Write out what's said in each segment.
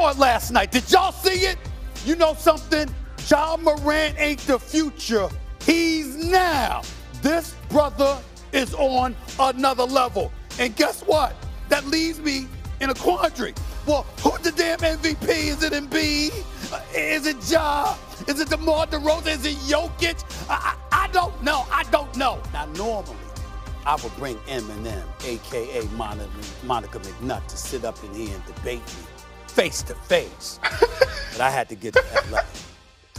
saw it last night. Did y'all see it? You know something? Ja Morant ain't the future. He's now. This brother is on another level. And guess what? That leaves me in a quandary. Well, who the damn MVP? Is it Embiid? Uh, is it Ja? Is it DeMar DeRozan? Is it Jokic? I, I, I don't know. I don't know. Now, normally, I would bring Eminem, a.k.a. Monica, Monica McNutt, to sit up in here and debate me face to face. but I had to get to LA.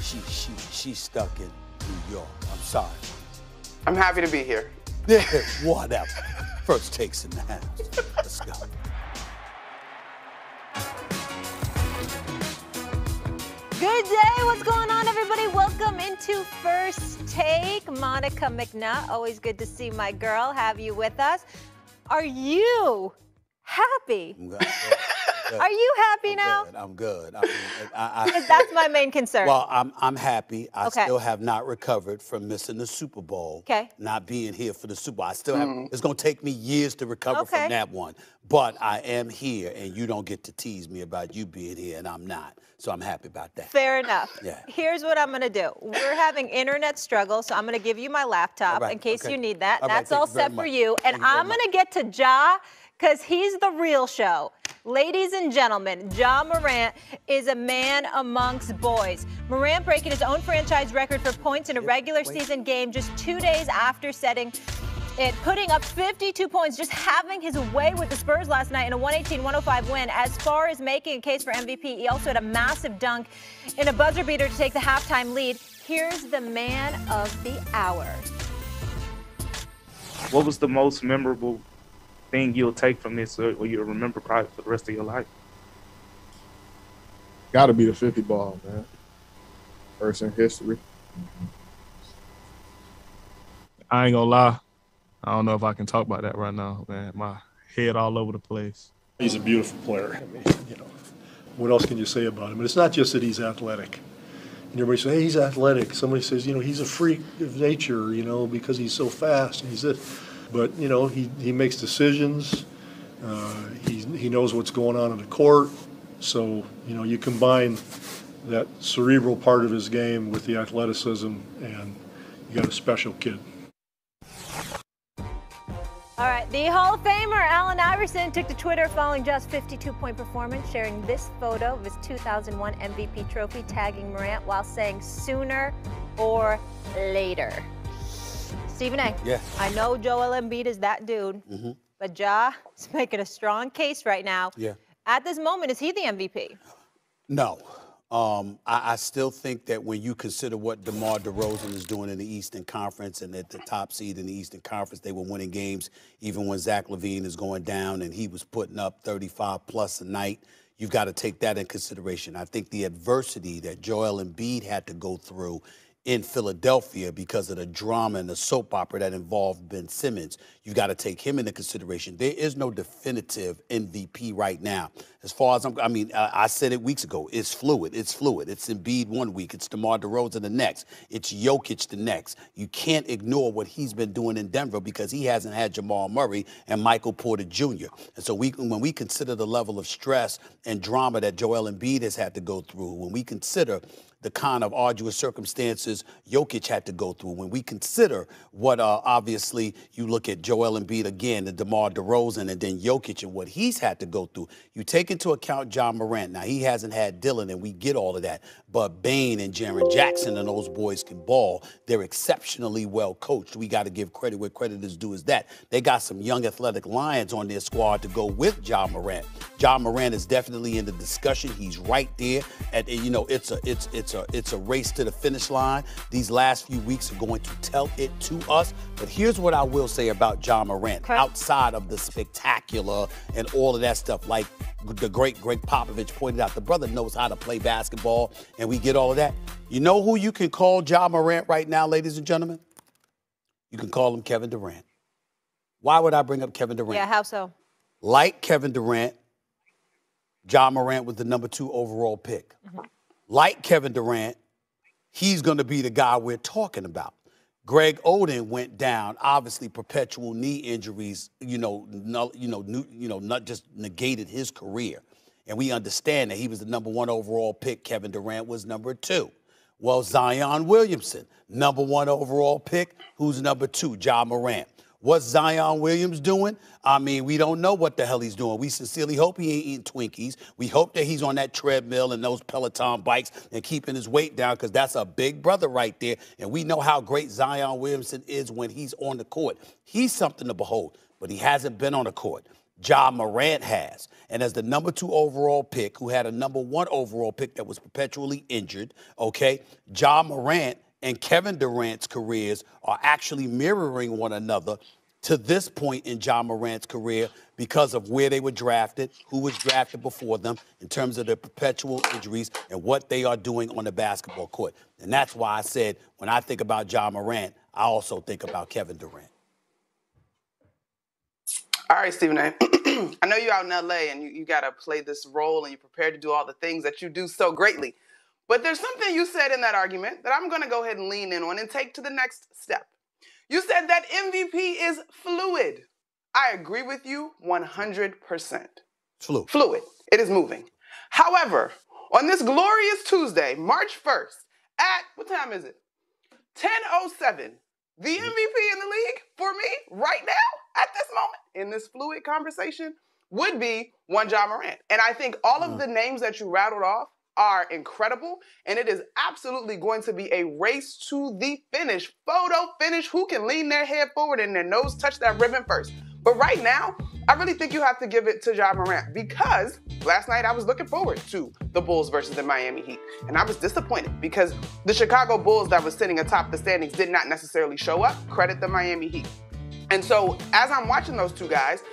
She, she, she's stuck in New York. I'm sorry. I'm happy to be here. Yeah, whatever. First takes in the house. Let's go. Good day. What's going on, everybody? Welcome into First Take. Monica McNutt. Always good to see my girl. Have you with us? Are you happy? I'm good. Are you happy I'm now? Good. I'm good. I mean, I, I, That's my main concern. well, I'm, I'm happy. I Okay. still have not recovered from missing the Super Bowl. Okay. Not being here for the Super Bowl. I still have, mm-hmm. it's going to take me years to recover Okay. from that one. But I am here, and you don't get to tease me about you being here, and I'm not. So I'm happy about that. Fair enough. Yeah. Here's what I'm going to do. We're having internet struggles, so I'm going to give you my laptop All right, in case okay. you need that. All right, That's thank all set for much. you. And Thank I'm going to get to Ja because he's the real show. Ladies and gentlemen, Ja Morant is a man amongst boys. Morant breaking his own franchise record for points in a regular season game just two days after setting it, putting up 52 points, just having his way with the Spurs last night in a 118-105 win. As far as making a case for MVP, he also had a massive dunk in a buzzer beater to take the halftime lead. Here's the man of the hour. What was the most memorable thing you'll take from this or, or you'll remember probably for the rest of your life? Got to be the 50 ball, man. First in history. I ain't gonna lie. I don't know if I can talk about that right now, man. My head all over the place. He's a beautiful player. I mean, you know, what else can you say about him? And it's not just that he's athletic. And everybody says, hey, he's athletic. Somebody says, you know, he's a freak of nature, you know, because he's so fast. And he's this. But, you know, he, he makes decisions. Uh, he, he knows what's going on in the court. So, you know, you combine that cerebral part of his game with the athleticism, and you got a special kid. All right, the Hall of Famer Allen Iverson took to Twitter following just 52-point performance, sharing this photo of his 2001 MVP trophy, tagging Morant while saying "sooner or later." Stephen A. Yeah. I know Joel Embiid is that dude, but Ja is making a strong case right now. Yeah. At this moment, is he the MVP? No. Um, I, I still think that when you consider what DeMar DeRozan is doing in the Eastern Conference and at the top seed in the Eastern Conference, they were winning games even when Zach LaVine is going down and he was putting up 35 plus a night. You've got to take that in consideration. I think the adversity that Joel Embiid had to go through in Philadelphia because of the drama and the soap opera that involved Ben Simmons. You've got to take him into consideration. There is no definitive MVP right now. As far as I'm, I mean, I, I said it weeks ago. It's fluid. It's fluid. It's Embiid one week. It's DeMar DeRozan the next. It's Jokic the next. You can't ignore what he's been doing in Denver because he hasn't had Jamal Murray and Michael Porter Jr. And so we, when we consider the level of stress and drama that Joel Embiid has had to go through, when we consider the kind of arduous circumstances Jokic had to go through. When we consider what, uh, obviously, you look at Joel Embiid again, and DeMar DeRozan, and then Jokic and what he's had to go through. You take into account Ja Morant. Now, he hasn't had Dillon, and we get all of that. But Bane and Jaren Jackson and those boys can ball. They're exceptionally well coached. We got to give credit where credit is due is that. They got some young athletic lions on their squad to go with Ja Morant. Ja Morant is definitely in the discussion. He's right there. And you know, it's a it's it's a it's a race to the finish line. These last few weeks are going to tell it to us. But here's what I will say about Ja Morant, Okay. outside of the spectacular and all of that stuff, like the great Gregg Popovich pointed out, the brother knows how to play basketball, and we get all of that. You know who you can call Ja Morant right now, ladies and gentlemen? You can call him Kevin Durant. Why would I bring up Kevin Durant? Yeah, how so? like Kevin Durant, Ja Morant was the number two overall pick. Mm-hmm. Like Kevin Durant, he's going to be the guy we're talking about. Greg Oden went down, obviously perpetual knee injuries, you know, no, you know, nu- you know, not just negated his career. And we understand that he was the number one overall pick. Kevin Durant was number two. Well, Zion Williamson, number one overall pick. Who's number two? Ja Morant. What's Zion Williams doing? I mean, we don't know what the hell he's doing. We sincerely hope he ain't eating Twinkies. We hope that he's on that treadmill and those Peloton bikes and keeping his weight down because that's a big brother right there. And we know how great Zion Williamson is when he's on the court. He's something to behold, but he hasn't been on the court. Ja Morant has. And as the number two overall pick, who had a number one overall pick that was perpetually injured, okay, Ja Morant and Kevin Durant's careers are actually mirroring one another to this point in Ja Morant's career because of where they were drafted, who was drafted before them, in terms of their perpetual injuries and what they are doing on the basketball court. And that's why I said when I think about Ja Morant, I also think about Kevin Durant. All right, Stephen A. I know you're out in LA and you, you got to play this role and you're prepared to do all the things that you do so greatly. But there's something you said in that argument that I'm going to go ahead and lean in on and take to the next step. You said that MVP is fluid. I agree with you 100%. Fluid. Fluid. It is moving. However, on this glorious Tuesday, March 1st, at what time is it? 10:07. The mm-hmm. MVP in the league for me right now at this moment in this fluid conversation would be one Ja Morant. And I think all of mm-hmm. the names that you rattled off are incredible, and it is absolutely going to be a race to the finish. Photo finish. Who can lean their head forward and their nose touch that ribbon first? But right now, I really think you have to give it to Ja Morant because last night I was looking forward to the Bulls versus the Miami Heat. And I was disappointed because the Chicago Bulls that was sitting atop the standings did not necessarily show up. Credit the Miami Heat. And so as I'm watching those two guys,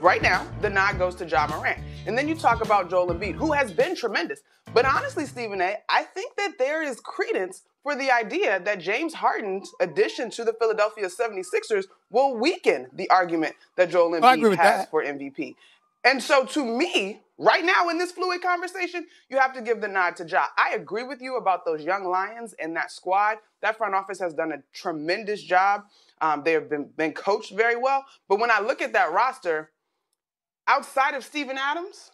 right now, the nod goes to Ja Morant. And then you talk about Joel Embiid, who has been tremendous. But honestly, Stephen A., I think that there is credence for the idea that James Harden's addition to the Philadelphia 76ers will weaken the argument that Joel Embiid has that. for MVP. And so to me, right now in this fluid conversation, you have to give the nod to Ja. I agree with you about those young Lions and that squad. That front office has done a tremendous job. Um, they have been, been coached very well. But when I look at that roster, outside of Steven Adams,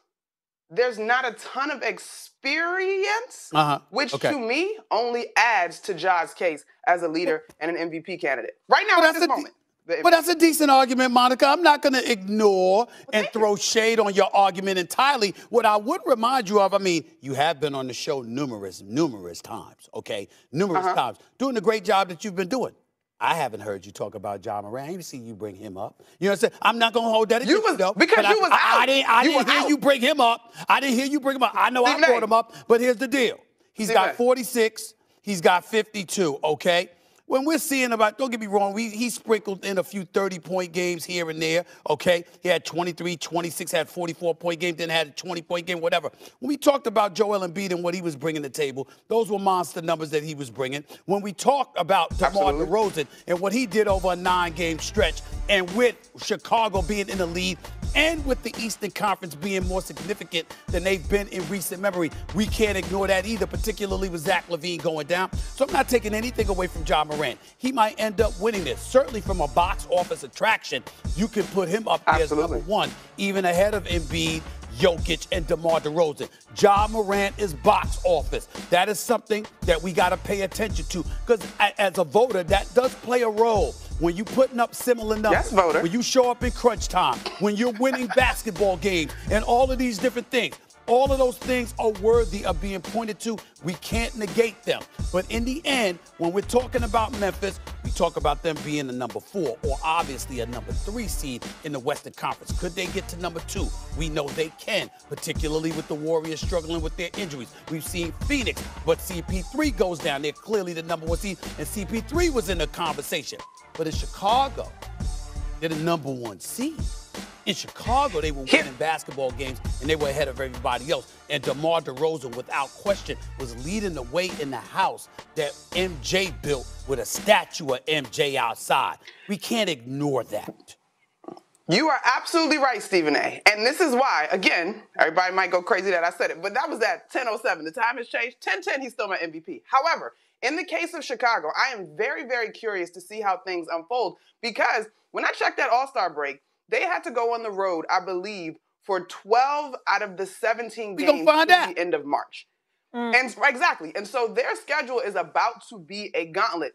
there's not a ton of experience, Uh-huh. which Okay. to me only adds to Ja's case as a leader and an MVP candidate. Right now, But at that's this a de- moment. the- But that's a decent argument, Monica. I'm not going to ignore and thank you. throw shade on your argument entirely. What I would remind you of, I mean, you have been on the show numerous, numerous times, okay? Numerous Uh-huh. times. Doing the great job that you've been doing. I haven't heard you talk about Ja Morant. I ain't seen you bring him up. You know what I'm saying? I'm not going to hold that against You was- you, though. because but I- you was I, I out. didn't, I You didn't hear out. you bring him up. I didn't hear you bring him up. I know I brought him up, but here's the deal. He's Stephen got 46. He's got 52, okay? When we're seeing about, don't get me wrong, we, he sprinkled in a few 30 point games here and there, okay? He had 23, 26, had 44 point game, then had a 20 point game, whatever. When we talked about Joel Embiid and what he was bringing to the table, those were monster numbers that he was bringing. When we talked about DeMar. DeRozan and what he did over a nine game stretch, and with Chicago being in the lead, and with the Eastern Conference being more significant than they've been in recent memory, we can't ignore that either, particularly with Zach LaVine going down. So I'm not taking anything away from Ja Morant. He might end up winning this. Certainly from a box office attraction, you can put him up there as number one, even ahead of Embiid. Jokic and DeMar DeRozan. Ja Morant is box office. That is something that we got to pay attention to because as a voter, that does play a role. When you're putting up similar numbers, Yes, voter. when you show up in crunch time, when you're winning basketball games, and all of these different things. All of those things are worthy of being pointed to. We can't negate them. But in the end, when we're talking about Memphis, we talk about them being a number four or obviously a number three seed in the Western Conference. Could they get to number two? We know they can, particularly with the Warriors struggling with their injuries. We've seen Phoenix, but CP3 goes down. They're clearly the number one seed, and CP3 was in the conversation. But in Chicago, they're the number one seed. In Chicago, they were winning basketball games and they were ahead of everybody else. And DeMar DeRozan, without question, was leading the way in the house that MJ built with a statue of MJ outside. We can't ignore that. You are absolutely right, Stephen A. And this is why, again, everybody might go crazy that I said it, but that was at 10.07. The time has changed. 10.10, he's still my MVP. However, in the case of Chicago, I am very, very curious to see how things unfold because when I checked that All Star break, they had to go on the road, I believe, for 12 out of the 17 We games find out. the end of March. Mm. And exactly. And so their schedule is about to be a gauntlet.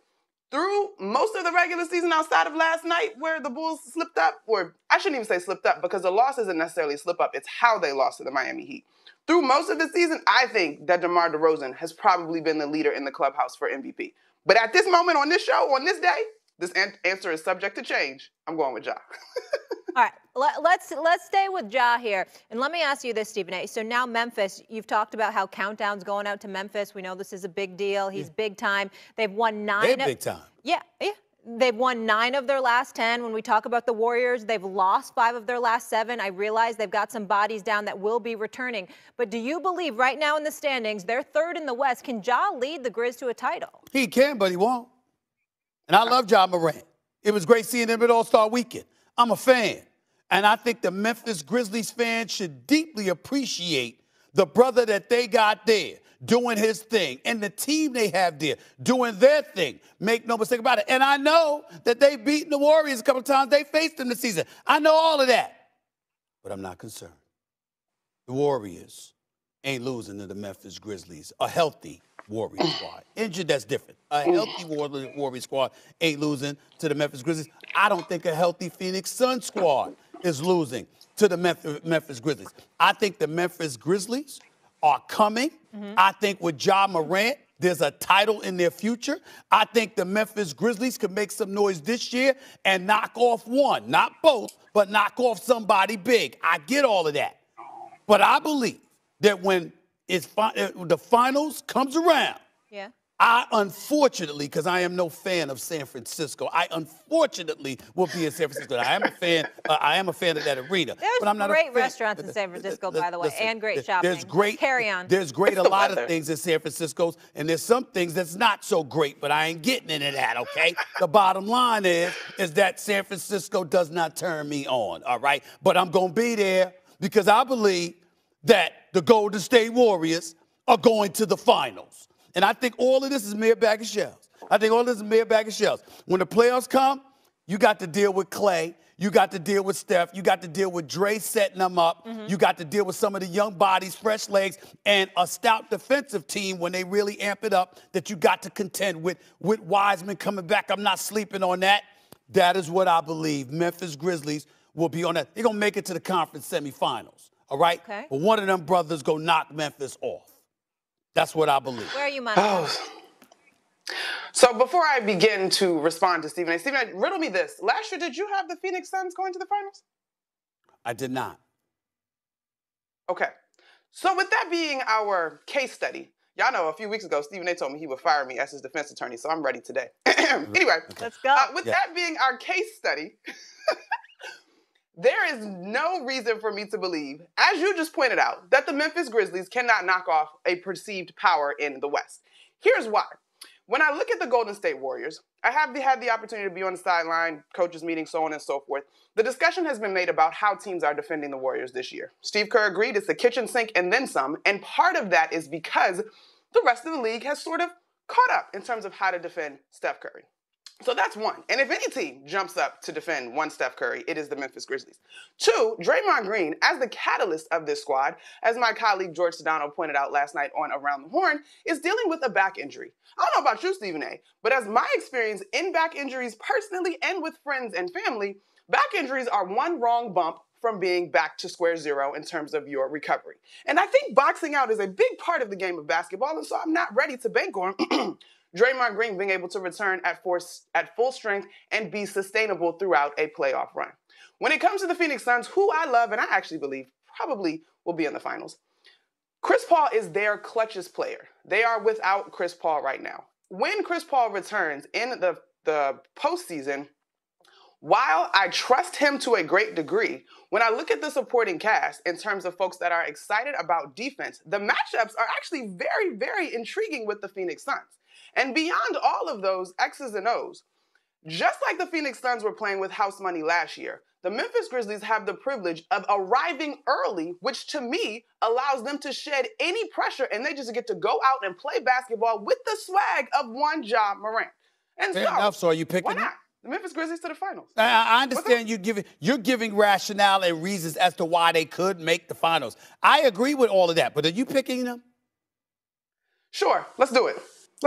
Through most of the regular season outside of last night where the Bulls slipped up, or I shouldn't even say slipped up because the loss isn't necessarily slip up, it's how they lost to the Miami Heat. Through most of the season, I think that DeMar DeRozan has probably been the leader in the clubhouse for MVP. But at this moment on this show, on this day, this an- answer is subject to change. I'm going with Ja. All right, let, let's let's stay with Ja here, and let me ask you this, Stephen A. So now Memphis, you've talked about how countdown's going out to Memphis. We know this is a big deal. He's big time. They've won nine. They're big time. Yeah, yeah. They've won nine of their last 10. When we talk about the Warriors, they've lost five of their last seven. I realize they've got some bodies down that will be returning. But do you believe right now in the standings, they're third in the West? Can Ja lead the Grizz to a title? He can, but he won't. And I love Ja Morant. It was great seeing him at All Star Weekend. I'm a fan. And I think the Memphis Grizzlies fans should deeply appreciate the brother that they got there doing his thing and the team they have there doing their thing. Make no mistake about it. And I know that they've beaten the Warriors a couple times. They faced them this season. I know all of that. But I'm not concerned. The Warriors ain't losing to the Memphis Grizzlies, a healthy Warrior squad. Injured, that's different. A mm. healthy Warrior, Warrior squad ain't losing to the Memphis Grizzlies. I don't think a healthy Phoenix Sun squad is losing to the Memphis, Memphis Grizzlies. I think the Memphis Grizzlies are coming. Mm-hmm. I think with Ja Morant, there's a title in their future. I think the Memphis Grizzlies can make some noise this year and knock off one, not both, but knock off somebody big. I get all of that. But I believe that when it's fi- the finals comes around, Yeah. I unfortunately, because I am no fan of San Francisco, I unfortunately will be in San Francisco. I am a fan. Uh, I am a fan of that arena. There's but I'm not a great fan- restaurants in San Francisco, by the way, and great shopping. There's great. Carry on. There's great It's a the lot weather. of things in San Francisco, and there's some things that's not so great. But I ain't getting into that. Okay. the bottom line is, is that San Francisco does not turn me on. All right. But I'm gonna be there because I believe that the Golden State Warriors are going to the finals. And I think all of this is mere bag of shells. I think all of this is mere bag of shells. When the playoffs come, you got to deal with Clay. You got to deal with Steph. You got to deal with Dre setting them up. Mm-hmm. You got to deal with some of the young bodies, fresh legs, and a stout defensive team when they really amp it up that you got to contend with. With Wiseman coming back, I'm not sleeping on that. That is what I believe. Memphis Grizzlies will be on that. They're gonna make it to the conference semifinals. All right. Okay. But one of them brothers go knock Memphis off. That's what I believe. Where are you, Monica? Oh. So before I begin to respond to Stephen A. Stephen A., riddle me this. Last year, did you have the Phoenix Suns going to the finals? I did not. Okay. So with that being our case study, y'all know a few weeks ago, Stephen A. told me he would fire me as his defense attorney, so I'm ready today. anyway, Let's go. uh, with Yeah. that being our case study, there is no reason for me to believe, as you just pointed out, that the Memphis Grizzlies cannot knock off a perceived power in the West. Here's why. When I look at the Golden State Warriors, I have the, had the opportunity to be on the sideline, coaches meeting, so on and so forth. The discussion has been made about how teams are defending the Warriors this year. Steve Kerr agreed it's the kitchen sink and then some, and part of that is because the rest of the league has sort of caught up in terms of how to defend Steph Curry. So that's one. And if any team jumps up to defend one Steph Curry, it is the Memphis Grizzlies. Two, Draymond Green, as the catalyst of this squad, as my colleague Jorge Sedano pointed out last night on Around the Horn, is dealing with a back injury. I don't know about you, Stephen A., but as my experience in back injuries personally and with friends and family, back injuries are one wrong bump from being back to square zero in terms of your recovery. And I think boxing out is a big part of the game of basketball, and so I'm not ready to bank on Draymond Green being able to return at force at full strength and be sustainable throughout a playoff run. When it comes to the Phoenix Suns, who I love and I actually believe probably will be in the finals, Chris Paul is their clutchest player. They are without Chris Paul right now. When Chris Paul returns in the, the postseason, while I trust him to a great degree, when I look at the supporting cast in terms of folks that are excited about defense, the matchups are actually very, very intriguing with the Phoenix Suns. And beyond all of those X's and O's, just like the Phoenix Suns were playing with house money last year, the Memphis Grizzlies have the privilege of arriving early, which to me allows them to shed any pressure and they just get to go out and play basketball with the swag of one Ja Morant. And Fair so, enough. So are you picking why not? the Memphis Grizzlies to the finals. I, I understand you giving you're giving rationale and reasons as to why they could make the finals. I agree with all of that, but are you picking them? Sure, let's do it.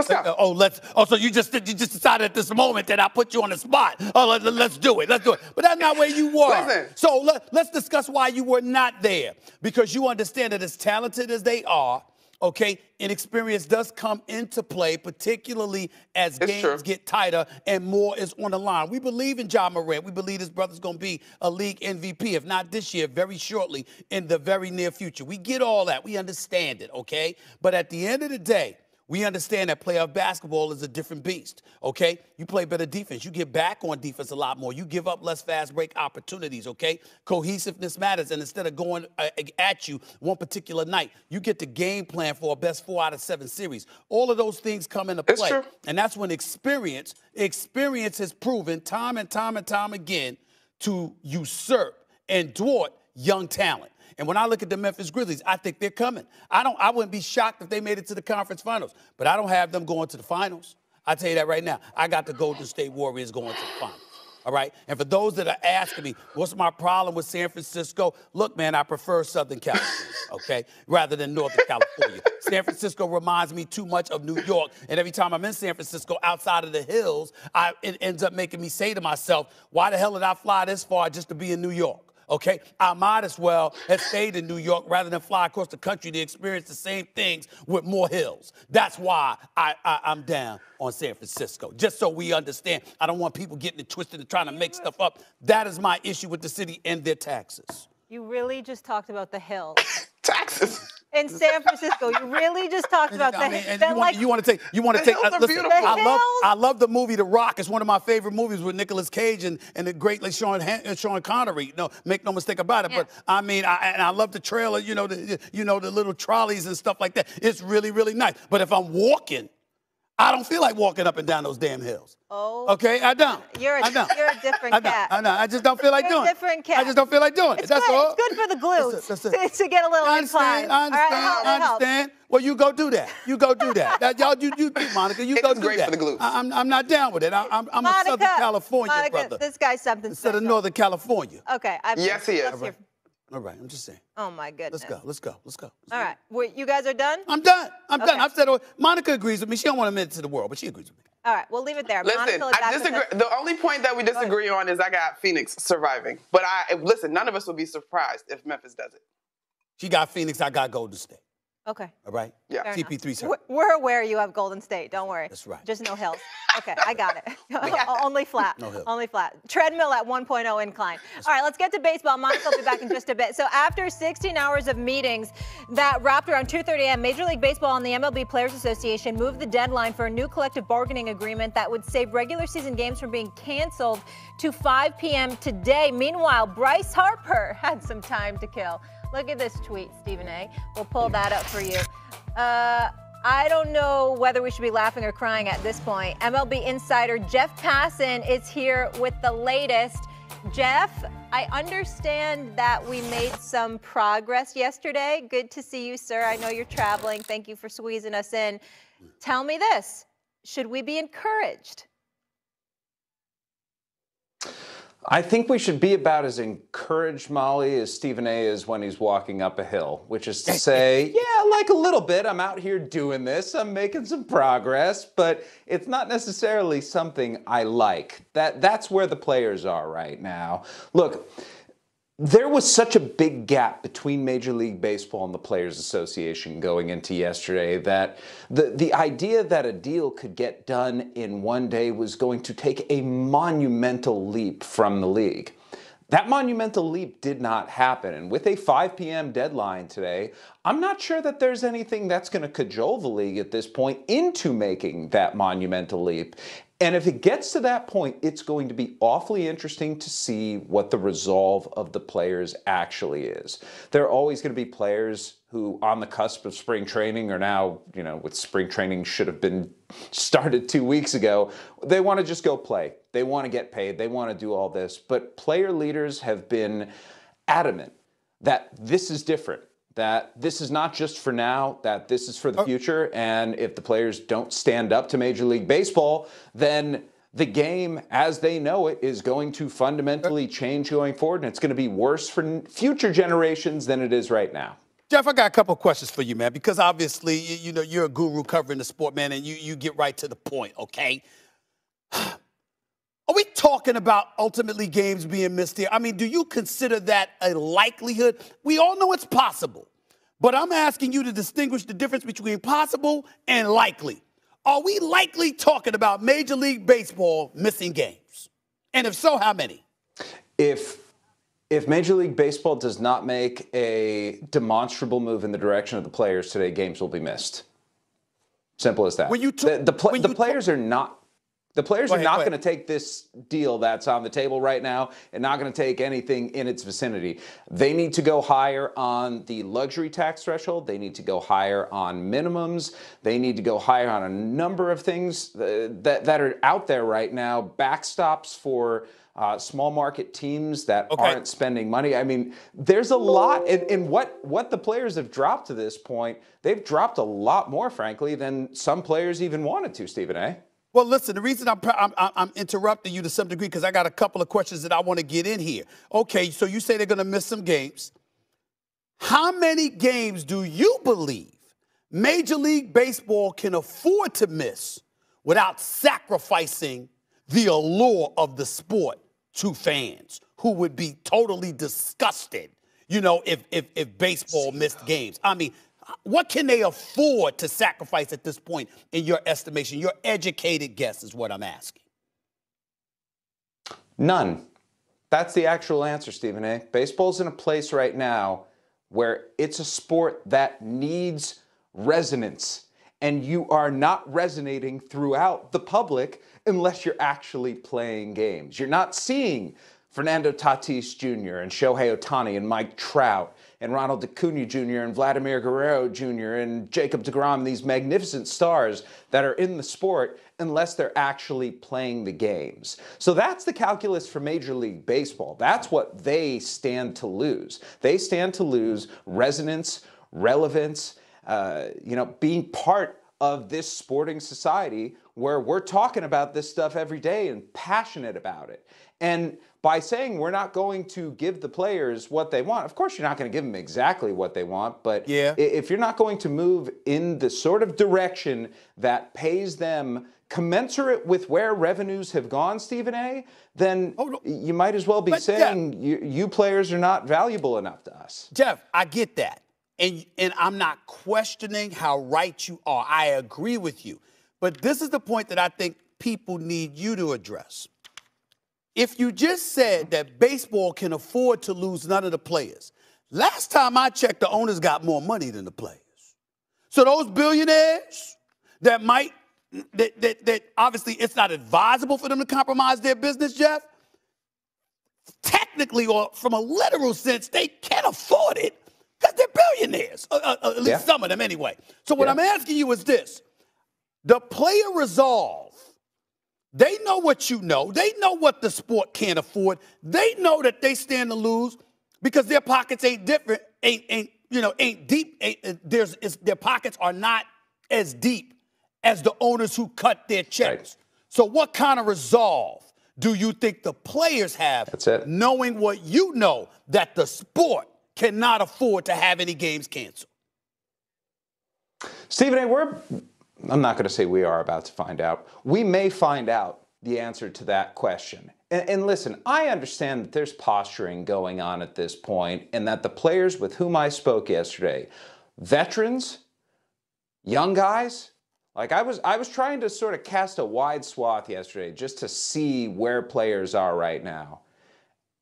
Let's go. Oh, let's. Oh, so you just you just decided at this moment that I put you on the spot. Oh, let, us do it. Let's do it. But that's not where you were. Listen. So let, let's discuss why you were not there. Because you understand that as talented as they are, okay, inexperience does come into play, particularly as It's games true. get tighter and more is on the line. We believe in Ja Morant. We believe his brother's going to be a league MVP, if not this year, very shortly in the very near future. We get all that. We understand it, okay? But at the end of the day, we understand that playoff basketball is a different beast, okay? You play better defense. You get back on defense a lot more. You give up less fast break opportunities, okay? Cohesiveness matters. And instead of going uh, at you one particular night, you get the game plan for a best four out of seven series. All of those things come into play. And that's when experience, experience has proven time and time and time again to usurp and dwarf young talent. And when I look at the Memphis Grizzlies, I think they're coming. I don't I wouldn't be shocked if they made it to the conference finals, but I don't have them going to the finals. I tell you that right now. I got the Golden State Warriors going to the finals. All right. And for those that are asking me, what's my problem with San Francisco? Look, man, I prefer Southern California, okay, rather than Northern California. San Francisco reminds me too much of New York. And every time I'm in San Francisco outside of the hills, I, it ends up making me say to myself, why the hell did I fly this far just to be in New York? Okay, I might as well have stayed in New York rather than fly across the country to experience the same things with more hills. That's why I, I, I'm down on San Francisco. Just so we understand, I don't want people getting it twisted and trying to make stuff up. That is my issue with the city and their taxes. You really just talked about the hills. Taxes. In San Francisco, you really just talked about the I mean, hills. and That, you, want, you want to take you want to The take. hills are listen, beautiful. I love? I love the movie The Rock. It's one of my favorite movies with Nicolas Cage and, and the great like Sean Han- uh, Sean Connery. No, make no mistake about it. Yeah. But I mean, I, and I love the trailer. You know the you know the little trolleys and stuff like that. It's really really nice. But if I'm walking, I don't feel like walking up and down those damn hills. Oh, Okay, I don't. You're a- I don't. you're a different I don't. cat. I know. I just don't feel like You're doing. it. different I just don't feel like doing it. It's That's good. all. It's good for the glutes That's it, that's To, to get a little I incline. understand. I All right, understand. help, I help. understand. Well, you go do that. You go do that. that y'all, you, you do, Monica. You It go is do great that. for the glutes. I, am I'm not down with it. I, I'm, I'm Monica, a Southern California Monica, brother This guy's something instead of. Northern California. Okay. I, Yes, he is. Let's hear- All right. I'm just saying. Oh my goodness. Let's go. Let's go. Let's go. All right. Wait, you guys are done? I'm done. I'm Okay. done. I've said it. Monica agrees with me. She don't want to admit it to the world, but she agrees with me. All right. We'll leave it there. Listen, Monica I disagree. The only point that we disagree on is I got Phoenix surviving. But I listen, none of us would be surprised if Memphis does it. She got Phoenix. I got Golden State. Okay. All right. Yeah. Fair CP3, sir. We're- We're aware you have Golden State. Don't worry. That's right. Just no hills. Okay, I got it. Only flat. No hills. Only flat. Treadmill at 1.0 incline. All right, let's get to baseball. Monica will be back in just a bit. So after 16 hours of meetings that wrapped around 2:30 a.m., Major League Baseball and the MLB Players Association moved the deadline for a new collective bargaining agreement that would save regular season games from being canceled to 5 p.m. today. Meanwhile, Bryce Harper had some time to kill. Look at this tweet, Stephen A. We'll pull that up for you. Uh, I don't know whether we should be laughing or crying at this point. MLB insider Jeff Passan is here with the latest. Jeff, I understand that we made some progress yesterday. Good to see you, sir. I know you're traveling. Thank you for squeezing us in. Tell me this should we be encouraged? I think we should be about as encouraged, Molly, as Stephen A is when he's walking up a hill, which is to say, yeah, like a little bit. I'm out here doing this, I'm making some progress, but it's not necessarily something I like. That that's where the players are right now. Look, there was such a big gap between Major League Baseball and the Players Association going into yesterday that the, the idea that a deal could get done in one day was going to take a monumental leap from the league. That monumental leap did not happen. And with a 5 p.m. deadline today, I'm not sure that there's anything that's going to cajole the league at this point into making that monumental leap. And if it gets to that point, it's going to be awfully interesting to see what the resolve of the players actually is. There are always going to be players who, on the cusp of spring training, are now, you know, with spring training should have been started two weeks ago, they want to just go play. They want to get paid. They want to do all this. But player leaders have been adamant that this is different that this is not just for now, that this is for the oh. future. And if the players don't stand up to Major League Baseball, then the game as they know it is going to fundamentally uh. change going forward, and it's going to be worse for future generations than it is right now. Jeff, I got a couple of questions for you, man, because obviously, you, you know, you're a guru covering the sport, man, and you, you get right to the point, okay? Are we talking about ultimately games being missed here? I mean, do you consider that a likelihood? We all know it's possible, but I'm asking you to distinguish the difference between possible and likely. Are we likely talking about Major League Baseball missing games? And if so, how many? If if Major League Baseball does not make a demonstrable move in the direction of the players today, games will be missed. Simple as that. When you took- the the, pl- when the you players are not the players are not going to take this deal that's on the table right now and not going to take anything in its vicinity. They need to go higher on the luxury tax threshold. They need to go higher on minimums. They need to go higher on a number of things uh, that, that are out there right now. Backstops for uh, small market teams that Okay. aren't spending money. I mean, there's a lot, and, and what what the players have dropped to this point, they've dropped a lot more, frankly, than some players even wanted to. Stephen A. Well, listen, the reason I'm, I'm, I'm interrupting you to some degree because I got a couple of questions that I want to get in here. Okay, so you say they're going to miss some games. How many games do you believe Major League Baseball can afford to miss without sacrificing the allure of the sport to fans who would be totally disgusted, you know, if, if, if baseball missed games? I mean, what can they afford to sacrifice at this point in your estimation? Your educated guess is what I'm asking. None. That's the actual answer, Stephen A. Baseball's in a place right now where it's a sport that needs resonance, and you are not resonating throughout the public unless you're actually playing games. You're not seeing Fernando Tatis Jr. and Shohei Ohtani and Mike Trout and Ronald Acuna Jr. and Vladimir Guerrero Jr. and Jacob DeGrom, these magnificent stars that are in the sport unless they're actually playing the games. So that's the calculus for Major League Baseball. That's what they stand to lose. They stand to lose resonance, relevance, uh, you know, being part of this sporting society where we're talking about this stuff every day and passionate about it. And by saying we're not going to give the players what they want, of course you're not going to give them exactly what they want, but Yeah. if you're not going to move in the sort of direction that pays them commensurate with where revenues have gone, Stephen A, then Oh, no. you might as well be But, saying you, you players are not valuable enough to us. Jeff, I get that. And, and I'm not questioning how right you are. I agree with you. But this is the point that I think people need you to address. If you just said that baseball can afford to lose none of the players, last time I checked, the owners got more money than the players. So those billionaires that might, that, that, that obviously it's not advisable for them to compromise their business, Jeff, technically or from a literal sense, they can't afford it because they're billionaires, uh, uh, uh, at least Yeah. some of them anyway. So what Yeah. I'm asking you is this: the player resolve. They know what you know. They know what the sport can't afford. They know that they stand to lose because their pockets ain't different, ain't ain't you know ain't deep. Ain't, uh, there's their pockets are not as deep as the owners who cut their checks. So what kind of resolve do you think the players have? That's it. Knowing what you know that the sport cannot afford to have any games canceled. Stephen A., we're, I'm not going to say we are about to find out. We may find out the answer to that question. And, and listen, I understand that there's posturing going on at this point, and that the players with whom I spoke yesterday, veterans, young guys, like I was, I was trying to sort of cast a wide swath yesterday just to see where players are right now.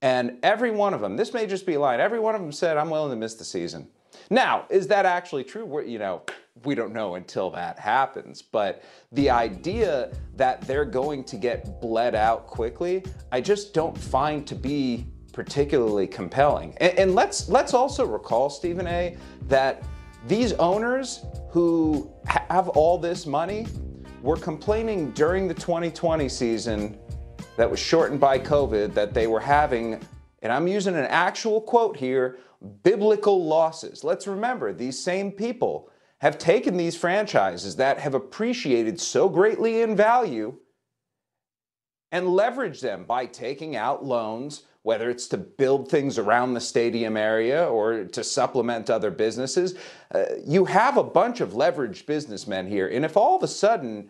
And every one of them, this may just be a line, every one of them said, I'm willing to miss the season. Now, is that actually true? We're, you know, we don't know until that happens. But the idea that they're going to get bled out quickly, I just don't find to be particularly compelling. And, and let's let's also recall, Stephen A, that these owners who have all this money were complaining during the 2020 season that was shortened by COVID that they were having, and I'm using an actual quote here, biblical losses. Let's remember, these same people have taken these franchises that have appreciated so greatly in value and leverage them by taking out loans, whether it's to build things around the stadium area or to supplement other businesses. Uh, you have a bunch of leveraged businessmen here. And if all of a sudden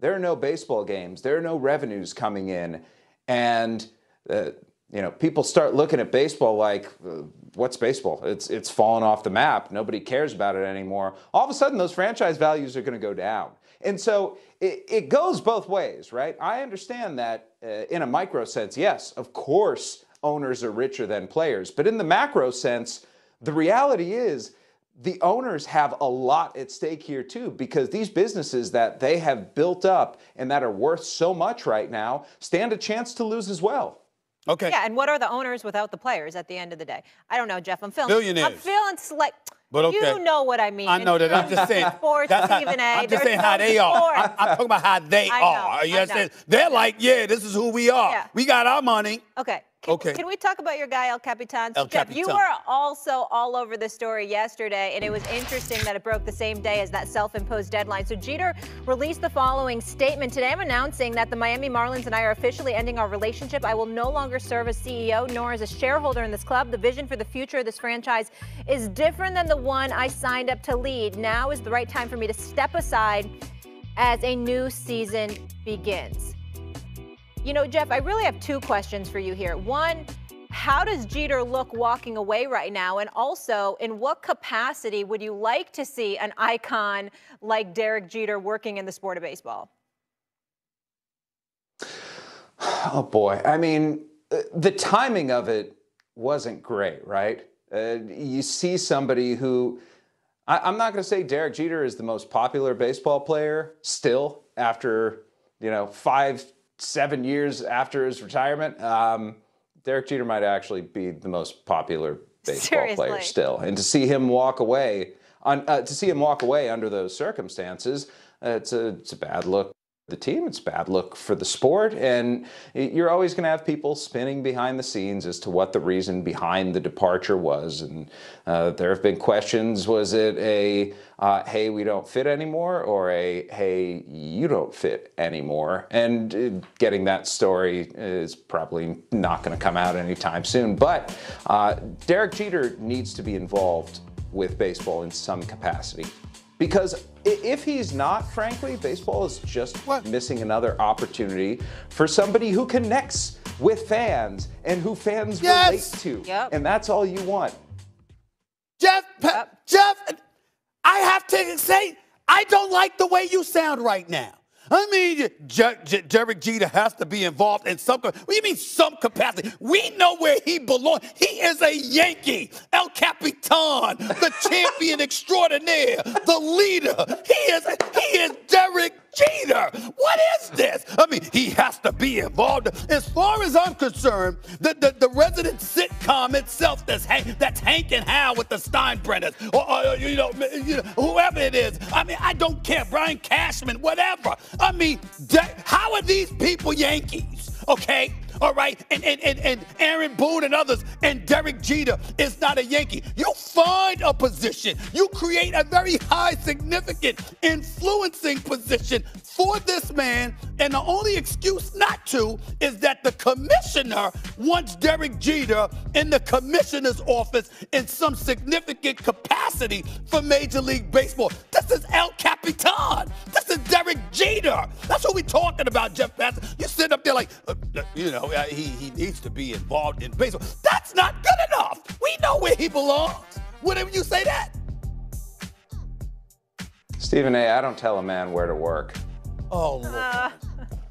there are no baseball games, there are no revenues coming in, and uh, you know people start looking at baseball like, uh, what's baseball? It's it's fallen off the map. Nobody cares about it anymore. All of a sudden, those franchise values are going to go down. And so it, it goes both ways, right? I understand that uh, in a micro sense, yes, of course, owners are richer than players. But in the macro sense, the reality is the owners have a lot at stake here too because these businesses that they have built up and that are worth so much right now stand a chance to lose as well. Okay. Yeah, and what are the owners without the players at the end of the day? I don't know, Jeff. I'm feeling. Billionaires. I'm feeling like. But okay. You know what I mean. I know that. I'm just saying. Sports, that's how, Stephen A. I'm just saying how they are. I'm, I'm talking about how they I know, are. You I understand? They're like, yeah, this is who we are. Yeah. We got our money. Okay. Can, Okay. Can we talk about your guy El Capitan? El Jeff, you were also all over the story yesterday, and it was interesting that it broke the same day as that self-imposed deadline. So Jeter released the following statement today. I'm announcing that the Miami Marlins and I are officially ending our relationship. I will no longer serve as CEO nor as a shareholder in this club. The vision for the future of this franchise is different than the one I signed up to lead. Now is the right time for me to step aside as a new season begins. You know, Jeff, I really have two questions for you here. One, how does Jeter look walking away right now? And also, in what capacity would you like to see an icon like Derek Jeter working in the sport of baseball? Oh boy. I mean, uh, the timing of it wasn't great, right? Uh, you see somebody who, I, I'm not going to say Derek Jeter is the most popular baseball player still after, you know, five, seven years after his retirement. Um, Derek Jeter might actually be the most popular baseball player still. And to see him walk away, on, uh, to see him walk away under those circumstances, uh, it's a it's a bad look the team. It's bad look for the sport, and you're always going to have people spinning behind the scenes as to what the reason behind the departure was. And uh, there have been questions: was it a uh, "Hey, we don't fit anymore," or a "Hey, you don't fit anymore"? And uh, getting that story is probably not going to come out anytime soon. But uh, Derek Jeter needs to be involved with baseball in some capacity. Because if he's not, frankly, baseball is just What? missing another opportunity for somebody who connects with fans and who fans Yes. relate to. Yep. And that's all you want. Jeff, Pa- Jeff, I have to say, I don't like the way you sound right now. I mean, Derek Jeter has to be involved in some. What do you mean some capacity? We know where he belongs. He is a Yankee, El Capitan, the champion extraordinaire, the leader. He is. He is Derek Jeter. What is this? I mean, he has to be involved. As far as I'm concerned, the, the, the resident sitcom itself that's Hank, that's Hank and Hal with the Steinbrenners, or, or, you, know, you know, whoever it is. I mean, I don't care. Brian Cashman, whatever. I mean, how are these people Yankees? Okay? All right, and, and, and, and Aaron Boone and others, and Derek Jeter is not a Yankee. You find a position, you create a very high, significant, influencing position for this man, and the only excuse not to is that the commissioner wants Derek Jeter in the commissioner's office in some significant capacity for Major League Baseball. This is El Capitan. This is Derek Jeter. That's what we're talking about, Jeff Passan. You sit up there like, uh, uh, you know, uh, he, he needs to be involved in baseball. That's not good enough. We know where he belongs. Whenever you say that. Stephen A., I don't tell a man where to work. Oh, Lord.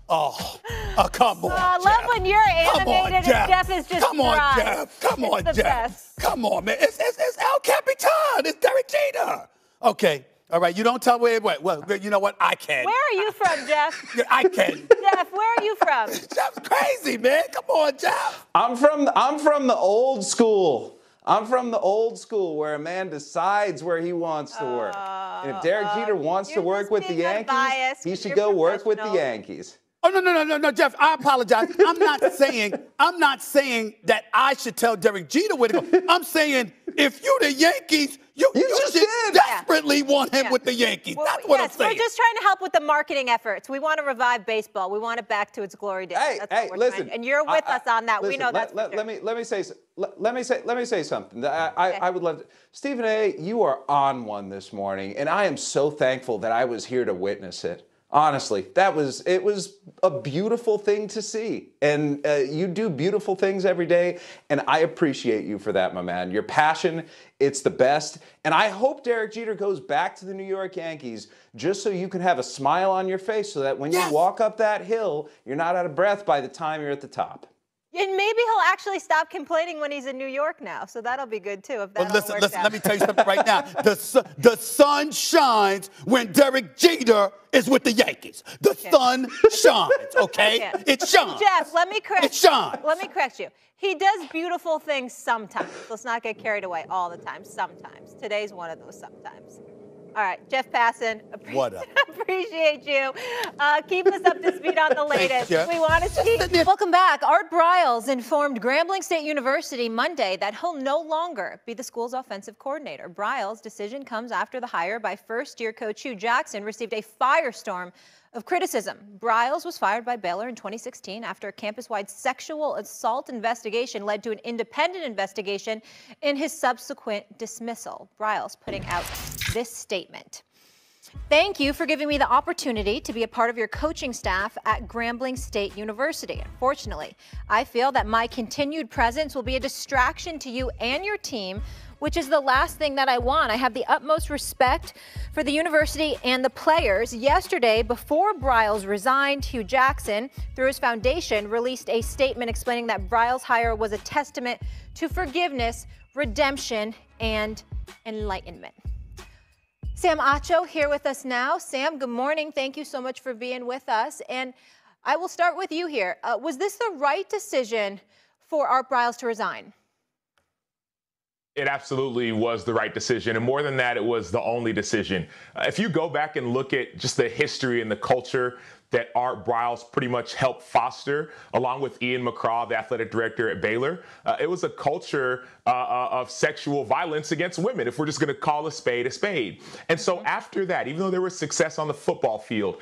Oh, oh, come on. Uh, I love Jeff. when you're Come on, animated and Jeff. Jeff is just Come on, dry. Jeff. Come It's on, the Jeff. best. Come on, man. It's, it's, it's El Capitan. It's Derek Jeter. Okay. All right. You don't tell me. it went. Well, you know what? I can. Where are you from, Jeff? I can. Jeff, where are you from? Jeff's crazy, man. Come on, Jeff. I'm from I'm from the old school. I'm from the old school where a man decides where he wants to work. and if Derek Jeter wants to work with the Yankees, unbiased. he should go work with the. Yankees. Oh no no no no no Jeff! I apologize. I'm not saying I'm not saying that I should tell Derek Jeter where to go. I'm saying if you're the Yankees, you, You you just should did. desperately definitely want him Yeah. with the Yankees. Well, That's what yes, I'm saying. We're just trying to help with the marketing efforts. We want to revive baseball. We want it back to its glory days. Hey, That's hey, what we're listen. trying- and you're with I- I- us on that. we listen, know let, that's for let, sure. let me let me say let, let me say let me say something. I, I, Okay. I would love to. Stephen A. You are on one this morning, and I am so thankful that I was here to witness it. Honestly, that was it was a beautiful thing to see, and uh, you do beautiful things every day, and I appreciate you for that, my man. Your passion, it's the best, and I hope Derek Jeter goes back to the New York Yankees just so you can have a smile on your face, so that when Yes. you walk up that hill, you're not out of breath by the time you're at the top. And maybe he'll actually stop complaining when he's in New York now. So that'll be good too. If that But listen, listen, out. let me tell you something right now. The, su- the sun shines when Derek Jeter is with the Yankees. The sun shines, okay? It shines. Jeff, let me correct. It shines. Let me correct you. He does beautiful things sometimes. Let's not get carried away all the time. Sometimes. Today's one of those sometimes. All right, Jeff Passan. appre- Whatever. Appreciate you. Uh, keep us up to speed on the latest. Jeff. We want to see. Welcome back. Art Briles informed Grambling State University Monday that he'll no longer be the school's offensive coordinator. Briles' decision comes after the hire by first-year coach Hue Jackson received a firestorm of criticism. Briles was fired by Baylor in 2016 after a campus-wide sexual assault investigation led to an independent investigation in his subsequent dismissal. Briles putting out this statement. Thank you for giving me the opportunity to be a part of your coaching staff at Grambling State University. Unfortunately, I feel that my continued presence will be a distraction to you and your team, which is the last thing that I want. I have the utmost respect for the university and the players. Yesterday, before Briles resigned, Hue Jackson, through his foundation, released a statement explaining that Briles' hire was a testament to forgiveness, redemption, and enlightenment. Sam Acho here with us now. Sam, good morning. Thank you so much for being with us. And I will start with you here. Uh, was this the right decision for Art Briles to resign? It absolutely was the right decision. And more than that, it was the only decision. Uh, if you go back and look at just the history and the culture that Art Briles pretty much helped foster, along with Ian McCaw, the athletic director at Baylor, uh, it was a culture uh, uh, of sexual violence against women, if we're just going to call a spade a spade. And so after that, even though there was success on the football field,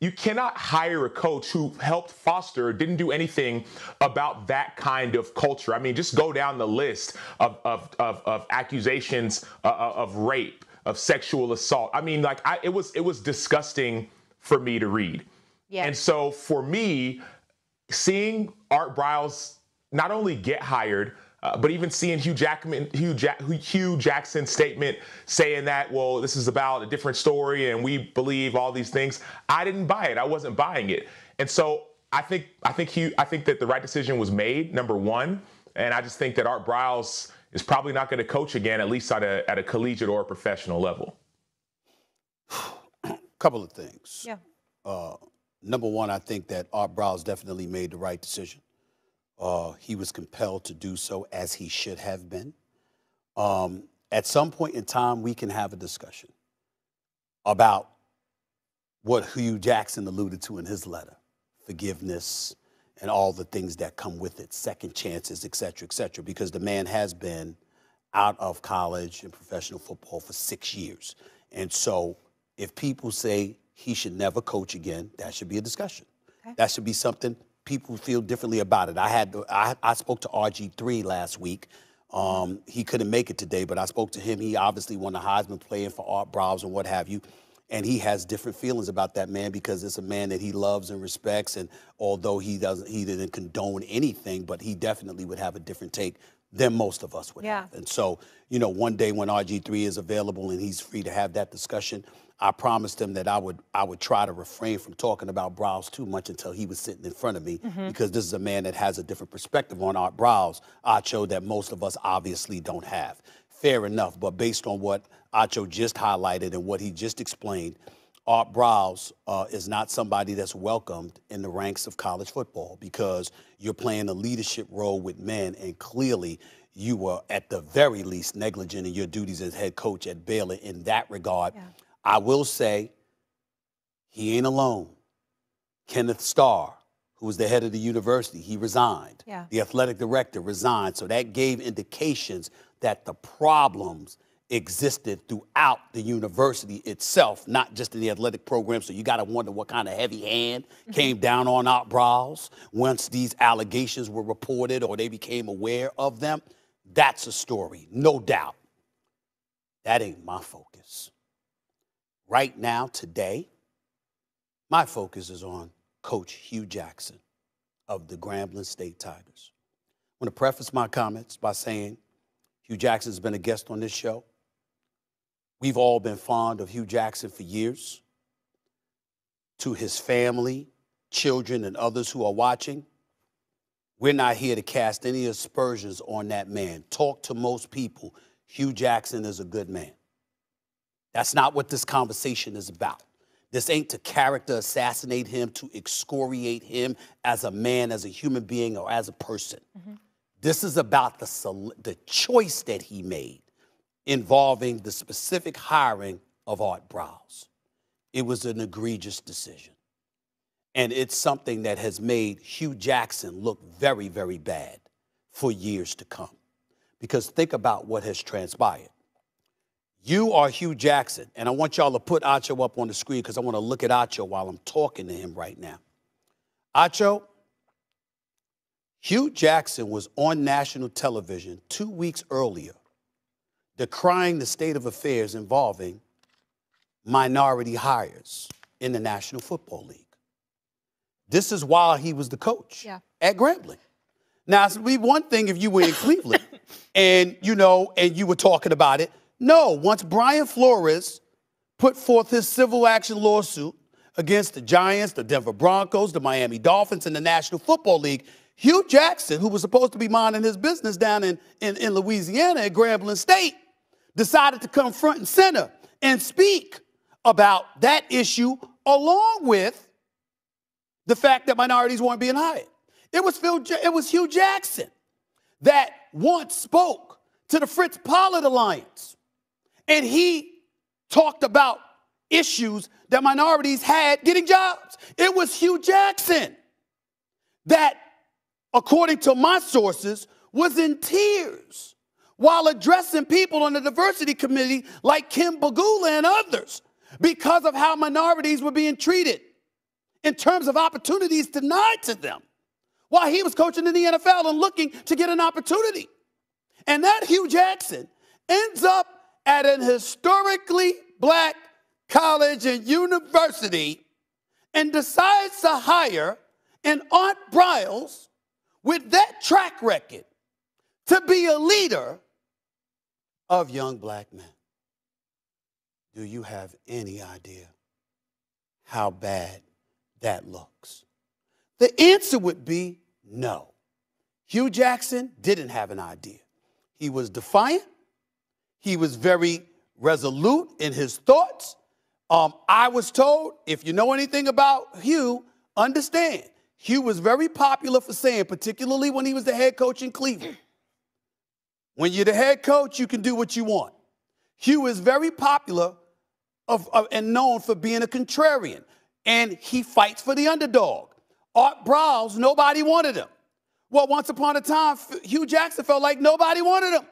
you cannot hire a coach who helped foster or didn't do anything about that kind of culture. I mean, just go down the list of, of, of, of accusations uh, of rape, of sexual assault. I mean, like, I, it was it was disgusting for me to read. Yeah. And so for me, seeing Art Briles not only get hired, uh, but even seeing Hugh Jackman, Hugh, Jack, Hue Jackson's statement saying that, well, this is about a different story and we believe all these things. I didn't buy it. I wasn't buying it. And so I think I think Hugh, I think that the right decision was made. Number one, and I just think that Art Briles is probably not going to coach again, at least at a at a collegiate or a professional level. A couple of things. Yeah. Uh, number one, I think that Art Briles definitely made the right decision. Uh, he was compelled to do so as he should have been. Um, at some point in time, we can have a discussion about what Hue Jackson alluded to in his letter forgiveness and all the things that come with it, second chances, et cetera, et cetera, because the man has been out of college and professional football for six years. And so if people say he should never coach again, that should be a discussion. That should be something people feel differently about it. I had I, I spoke to RG3 last week. Um, he couldn't make it today, but I spoke to him. He obviously won the Heisman playing for Art Briles and what have you. And he has different feelings about that man because it's a man that he loves and respects. And although he doesn't, he didn't condone anything, but he definitely would have a different take than most of us would Yeah. have. And so, you know, one day when RG3 is available and he's free to have that discussion, I promised him that I would I would try to refrain from talking about Briles too much until he was sitting in front of me because this is a man that has a different perspective on Art Briles, Acho, that most of us obviously don't have. Fair enough, but based on what Acho just highlighted and what he just explained, Art Briles uh, is not somebody that's welcomed in the ranks of college football because you're playing a leadership role with men, and clearly you were at the very least negligent in your duties as head coach at Baylor in that regard. I will say he ain't alone. Kenneth Starr, who was the head of the university, he resigned. Yeah. The athletic director resigned. So that gave indications that the problems existed throughout the university itself, not just in the athletic program. So you got to wonder what kind of heavy hand mm-hmm. came down on our brows once these allegations were reported or they became aware of them. That's a story, no doubt. That ain't my focus. Right now, today, my focus is on Coach Hue Jackson of the Grambling State Tigers. I want to preface my comments by saying Hue Jackson's been a guest on this show. We've all been fond of Hue Jackson for years. To his family, children, and others who are watching, we're not here to cast any aspersions on that man. Talk to most people. Hue Jackson is a good man. That's not what this conversation is about. This ain't to character assassinate him, to excoriate him as a man, as a human being, or as a person. Mm-hmm. This is about the, the choice that he made involving the specific hiring of Art Briles. It was an egregious decision. And it's something that has made Hue Jackson look very, very bad for years to come. Because think about what has transpired. You are Hue Jackson, and I want y'all to put Acho up on the screen because I want to look at Acho while I'm talking to him right now. Acho, Hue Jackson was on national television two weeks earlier decrying the state of affairs involving minority hires in the National Football League. This is while he was the coach Yeah. at Grambling. Now, it'd be one thing if you were in Cleveland and you know, and you were talking about it. No, once Brian Flores put forth his civil action lawsuit against the Giants, the Denver Broncos, the Miami Dolphins, and the National Football League, Hue Jackson, who was supposed to be minding his business down in, in, in Louisiana at Grambling State, decided to come front and center and speak about that issue along with the fact that minorities weren't being hired. It was Phil, it was Hue Jackson that once spoke to the Fritz Pollard Alliance, and he talked about issues that minorities had getting jobs. It was Hue Jackson that, according to my sources, was in tears while addressing people on the diversity committee like Kim Pegula and others because of how minorities were being treated in terms of opportunities denied to them while he was coaching in the NFL and looking to get an opportunity. And that Hue Jackson ends up at an historically black college and university and decides to hire an Art Briles with that track record to be a leader of young black men. Do you have any idea how bad that looks? The answer would be no. Hue Jackson didn't have an idea. He was defiant. He was very resolute in his thoughts. Um, I was told, if you know anything about Hue, understand, Hue was very popular for saying, particularly when he was the head coach in Cleveland, when you're the head coach, you can do what you want. Hue is very popular of, of- and known for being a contrarian, and he fights for the underdog. Art Briles, nobody wanted him. Well, once upon a time, Hue Jackson felt like nobody wanted him.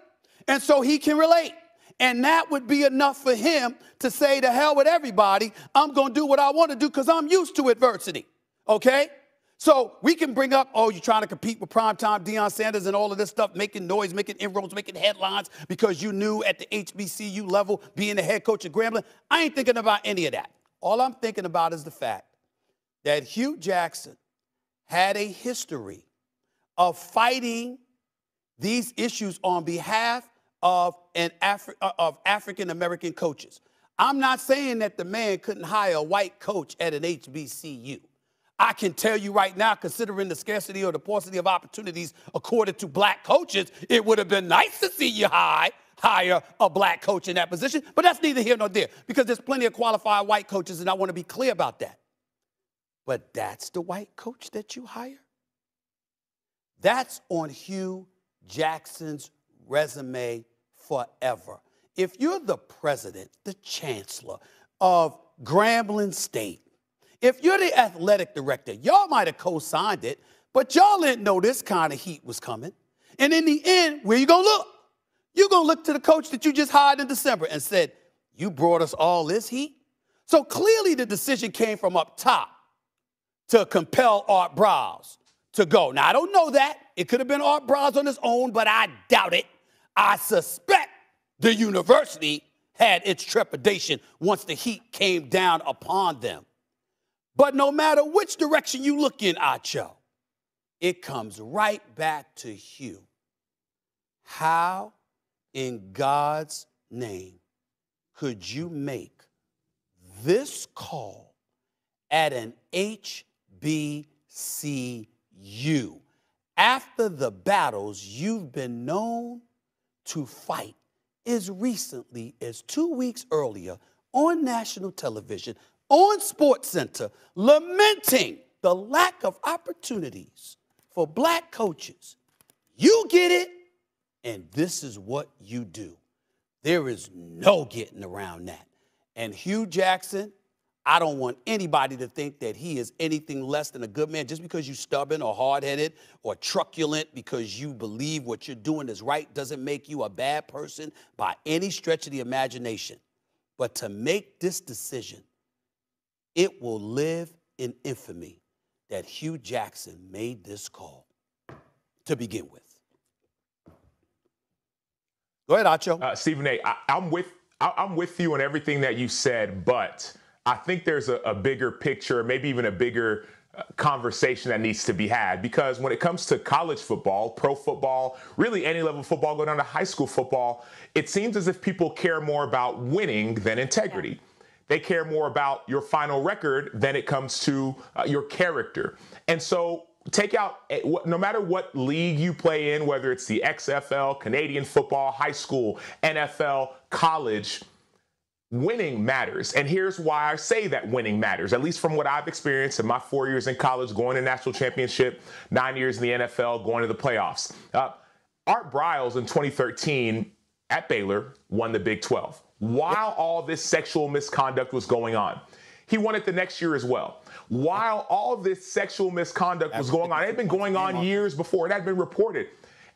And so he can relate. And that would be enough for him to say, to hell with everybody, I'm going to do what I want to do because I'm used to adversity. Okay? So we can bring up, oh, you're trying to compete with primetime Deion Sanders and all of this stuff, making noise, making inroads, making headlines because you knew at the HBCU level being the head coach of Grambling. I ain't thinking about any of that. All I'm thinking about is the fact that Hue Jackson had a history of fighting these issues on behalf of an Afri- uh, of African American coaches. I'm not saying that the man couldn't hire a white coach at an HBCU. I can tell you right now, considering the scarcity or the paucity of opportunities accorded to black coaches, it would have been nice to see you hire, hire a black coach in that position. But that's neither here nor there because there's plenty of qualified white coaches, and I want to be clear about that. But that's the white coach that you hire? That's on Hue Jackson's resume forever. If you're the president, the chancellor of Grambling State, if you're the athletic director, y'all might have co-signed it, but y'all didn't know this kind of heat was coming. And in the end, where you gonna look? You're to look to the coach that you just hired in December and said, You brought us all this heat? So clearly the decision came from up top to compel Art Briles to go. Now, I don't know that. It could have been Art Briles on his own, but I doubt it. I suspect the university had its trepidation once the heat came down upon them. But no matter which direction you look in, Acho, it comes right back to Hue. How in God's name could you make this call at an HBCU after the battles you've been known to fight as recently as two weeks earlier on national television, on Sports Center, lamenting the lack of opportunities for black coaches. You get it, and this is what you do. There is no getting around that. And Hue Jackson, I don't want anybody to think that he is anything less than a good man just because you're stubborn or hard headed or truculent because you believe what you're doing is right doesn't make you a bad person by any stretch of the imagination. But to make this decision, it will live in infamy that Hue Jackson made this call to begin with. Go ahead, Acho. Uh, Stephen A. I, I'm with I, I'm with you on everything that you said, but I think there's a, a bigger picture, maybe even a bigger uh, conversation that needs to be had because when it comes to college football, pro football, really any level of football, go down to high school football, it seems as if people care more about winning than integrity. Yeah. They care more about your final record than it comes to uh, your character. And so take out eh, no matter what league you play in, whether it's the XFL, Canadian football, high school, NFL, college, winning matters. And here's why I say that winning matters, at least from what I've experienced in my four years in college, going to national championship, nine years in the NFL, going to the playoffs. Uh, Art Briles in 2013 at Baylor won the Big 12 while all this sexual misconduct was going on. He won it the next year as well while all this sexual misconduct was going on. It had been going on years before. It had been reported,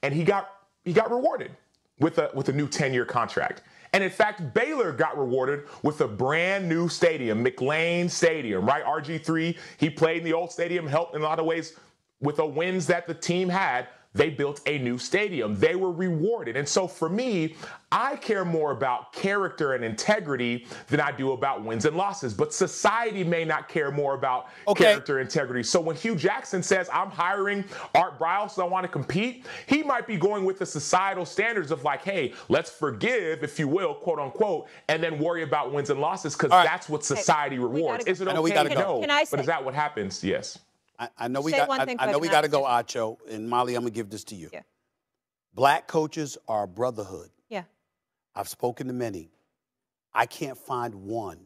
and he got he got rewarded with a with a new 10 year contract. And in fact, Baylor got rewarded with a brand new stadium, McLane Stadium, right? RG3. He played in the old stadium, helped in a lot of ways with the wins that the team had they built a new stadium. They were rewarded. And so for me, I care more about character and integrity than I do about wins and losses. But society may not care more about okay. character and integrity. So when Hue Jackson says, I'm hiring Art Briles, so I want to compete, he might be going with the societal standards of like, hey, let's forgive, if you will, quote unquote, and then worry about wins and losses because right. that's what society okay. rewards. Is it okay? we gotta go. Can I say, but is that what happens? Yes. I, I know we got. I, I know we got to go, Acho and Molly. I'm gonna give this to you. Yeah. Black coaches are a brotherhood. Yeah. I've spoken to many. I can't find one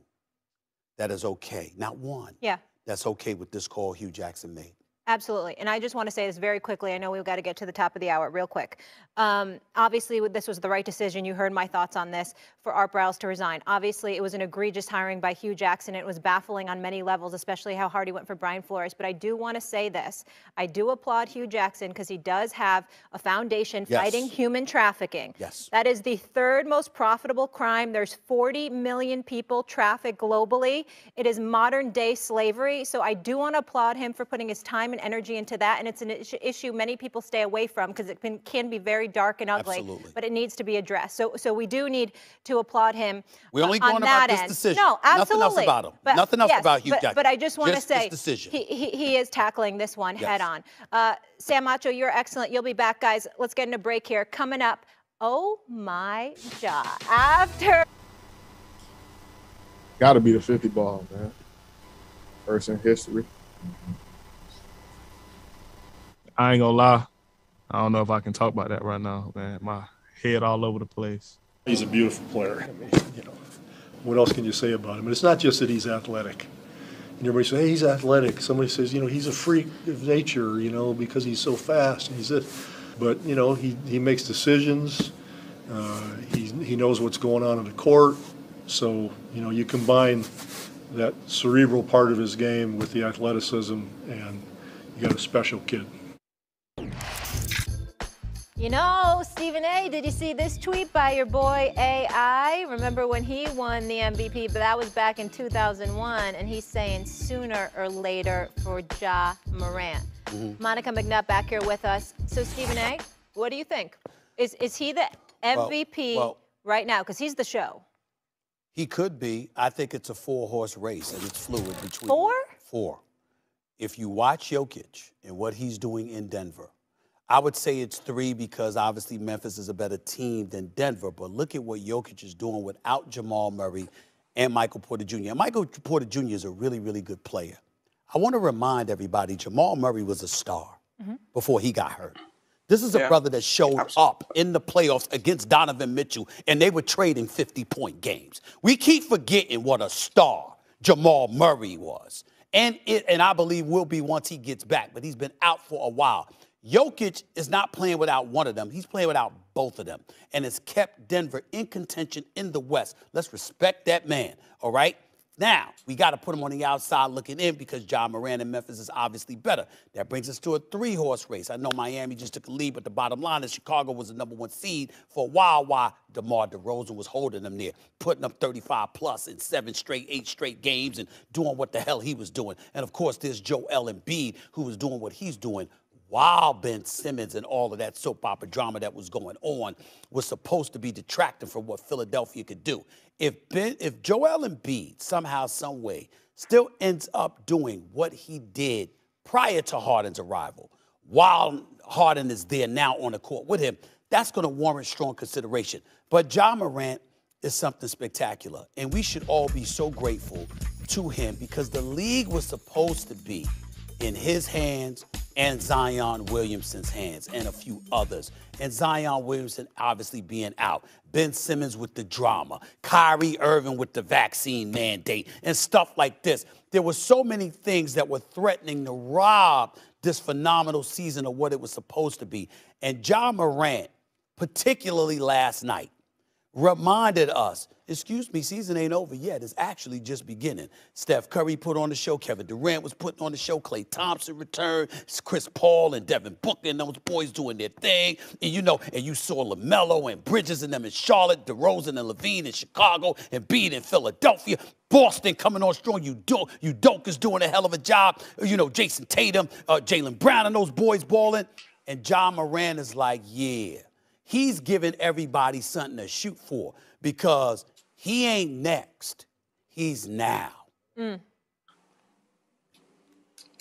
that is okay. Not one. Yeah. That's okay with this call Hue Jackson made. Absolutely. And I just want to say this very quickly. I know we've got to get to the top of the hour real quick. Um, obviously, this was the right decision. You heard my thoughts on this for Art Briles to resign. Obviously, it was an egregious hiring by Hue Jackson. It was baffling on many levels, especially how hard he went for Brian Flores. But I do want to say this. I do applaud Hue Jackson because he does have a foundation yes. fighting human trafficking. Yes. That is the third most profitable crime. There's 40 million people trafficked globally. It is modern day slavery. So I do want to applaud him for putting his time and energy into that. And it's an issue many people stay away from because it can, can, be very dark and ugly. Absolutely. But it needs to be addressed. So, so we do need to applaud him. We only uh, going about this decision. No, absolutely. Nothing else about him. But, Nothing else yes, about Hue but, Jackson. But I just want to say decision. He, he, he, is tackling this one yes. head on. Uh, Sam Acho, you're excellent. You'll be back, guys. Let's get in a break here. Coming up, oh my God. After. Got to be the 50 ball, man. First in history. I ain't gonna lie. I don't know if I can talk about that right now, man. My head all over the place. He's a beautiful player. I mean, you know, what else can you say about him? And it's not just that he's athletic. And everybody says, hey, he's athletic. Somebody says, you know, he's a freak of nature, you know, because he's so fast. And he's this. But, you know, he, he makes decisions. Uh, he, he knows what's going on in the court. So, you know, you combine that cerebral part of his game with the athleticism, and you got a special kid. You know, Stephen A., did you see this tweet by your boy AI? Remember when he won the MVP, but that was back in 2001, and he's saying sooner or later for Ja Morant. Mm-hmm. Monica McNutt back here with us. So, Stephen A., what do you think? Is, is he the MVP well- right now? Because he's the show. He could be. I think it's a four horse race and it's fluid between Four? Four. If you watch Jokic and what he's doing in Denver, I would say it's three because obviously Memphis is a better team than Denver. But look at what Jokic is doing without Jamal Murray and Michael Porter Jr. And Michael Porter Jr. is a really, really good player. I want to remind everybody Jamal Murray was a star mm-hmm. before he got hurt. This is a Yeah. brother that showed up in the playoffs against Donovan Mitchell, and they were trading 50 point games. We keep forgetting what a star Jamal Murray was. And, it, and I believe will be once he gets back, but he's been out for a while. Jokic is not playing without one of them. He's playing without both of them. And it's kept Denver in contention in the West. Let's respect that man, all right? Now, we got to put him on the outside looking in because Ja Morant in Memphis is obviously better. That brings us to a three horse race. I know Miami just took a lead, but the bottom line is Chicago was the number one seed for a while while DeMar DeRozan was holding them there, putting up 35 plus in seven straight, eight straight games and doing what the hell he was doing. And of course, there's Joel Embiid who was doing what he's doing while Ben Simmons and all of that soap opera drama that was going on was supposed to be detracting from what Philadelphia could do. If Ben, if Joel Embiid somehow, some way, still ends up doing what he did prior to Harden's arrival, while Harden is there now on the court with him, that's going to warrant strong consideration. But Ja Morant is something spectacular, and we should all be so grateful to him because the league was supposed to be in his hands and Zion Williamson's hands and a few others. And Zion Williamson obviously being out. Ben Simmons with the drama. Kyrie Irving with the vaccine mandate and stuff like this. There were so many things that were threatening to rob this phenomenal season of what it was supposed to be. And Ja Morant, particularly last night, reminded us, excuse me, season ain't over yet. It's actually just beginning. Steph Curry put on the show. Kevin Durant was putting on the show. Klay Thompson returned. It's Chris Paul and Devin Booker and those boys doing their thing. And you know, and you saw LaMelo and Bridges and them in Charlotte, DeRozan and LaVine in Chicago, and Bede in Philadelphia. Boston coming on strong. You do, you Doke is doing a hell of a job. You know, Jayson Tatum, uh, Jaylen Brown, and those boys balling. And Ja Morant is like, yeah, he's giving everybody something to shoot for because he ain't next. He's now. Mm.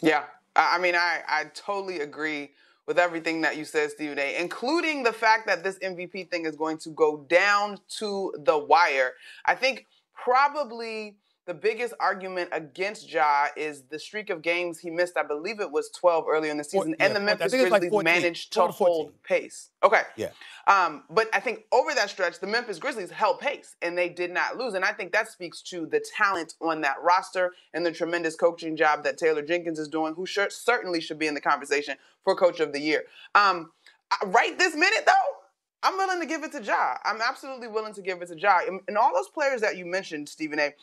Yeah, I I mean, I, I totally agree with everything that you said, Stephen A., including the fact that this MVP thing is going to go down to the wire. I think probably the biggest argument against Ja is the streak of games he missed. I believe it was 12 earlier in the Four- season, yeah, and the Memphis think it's like Grizzlies 14, managed to 14. hold pace. Okay. Yeah. Um, but I think over that stretch, the Memphis Grizzlies held pace and they did not lose. And I think that speaks to the talent on that roster and the tremendous coaching job that Taylor Jenkins is doing, who sure, certainly should be in the conversation for Coach of the Year. Um, right this minute, though, I'm willing to give it to Ja. I'm absolutely willing to give it to Ja. And, and all those players that you mentioned, Stephen A.,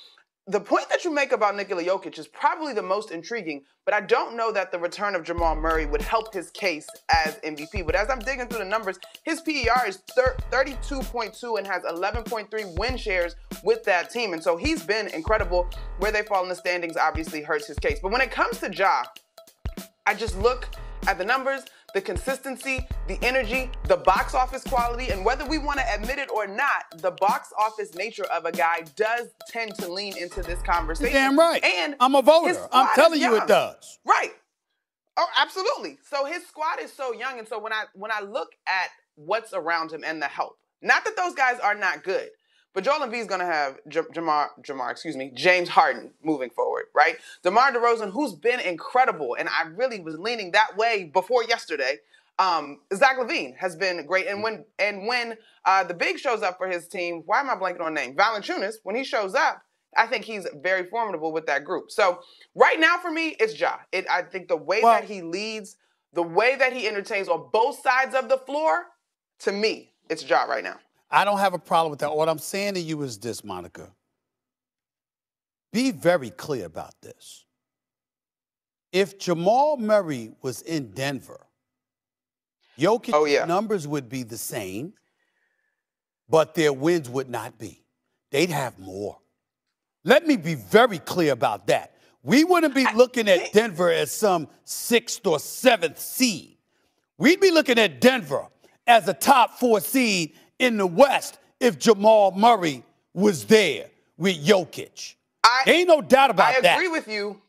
the point that you make about Nikola Jokic is probably the most intriguing, but I don't know that the return of Jamal Murray would help his case as MVP. But as I'm digging through the numbers, his PER is 32.2 and has 11.3 win shares with that team. And so he's been incredible. Where they fall in the standings obviously hurts his case. But when it comes to Ja, I just look at the numbers, the consistency, the energy, the box office quality, and whether we want to admit it or not, the box office nature of a guy does tend to lean into this conversation. Damn right. And I'm a voter. I'm telling you it does. Right. Oh, absolutely. So his squad is so young, and so when I when I look at what's around him and the help, not that those guys are not good, but Joel Embiid is going to have J- Jamar, Jamar, excuse me, James Harden moving forward, right? DeMar DeRozan, who's been incredible, and I really was leaning that way before yesterday. Um, Zach LaVine has been great, and when and when uh, the big shows up for his team, why am I blanking on name? Valanciunas, when he shows up, I think he's very formidable with that group. So right now for me, it's Ja. It, I think the way Well- that he leads, the way that he entertains on both sides of the floor, to me, it's Ja right now. I don't have a problem with that. What I'm saying to you is this, Monica. Be very clear about this. If Jamal Murray was in Denver, Jokic Oh, yeah. numbers would be the same, but their wins would not be. They'd have more. Let me be very clear about that. We wouldn't be looking at Denver as some sixth or seventh seed. We'd be looking at Denver as a top four seed in the West if Jamal Murray was there with Jokic. I- Ain't no doubt about that. I that. agree with you.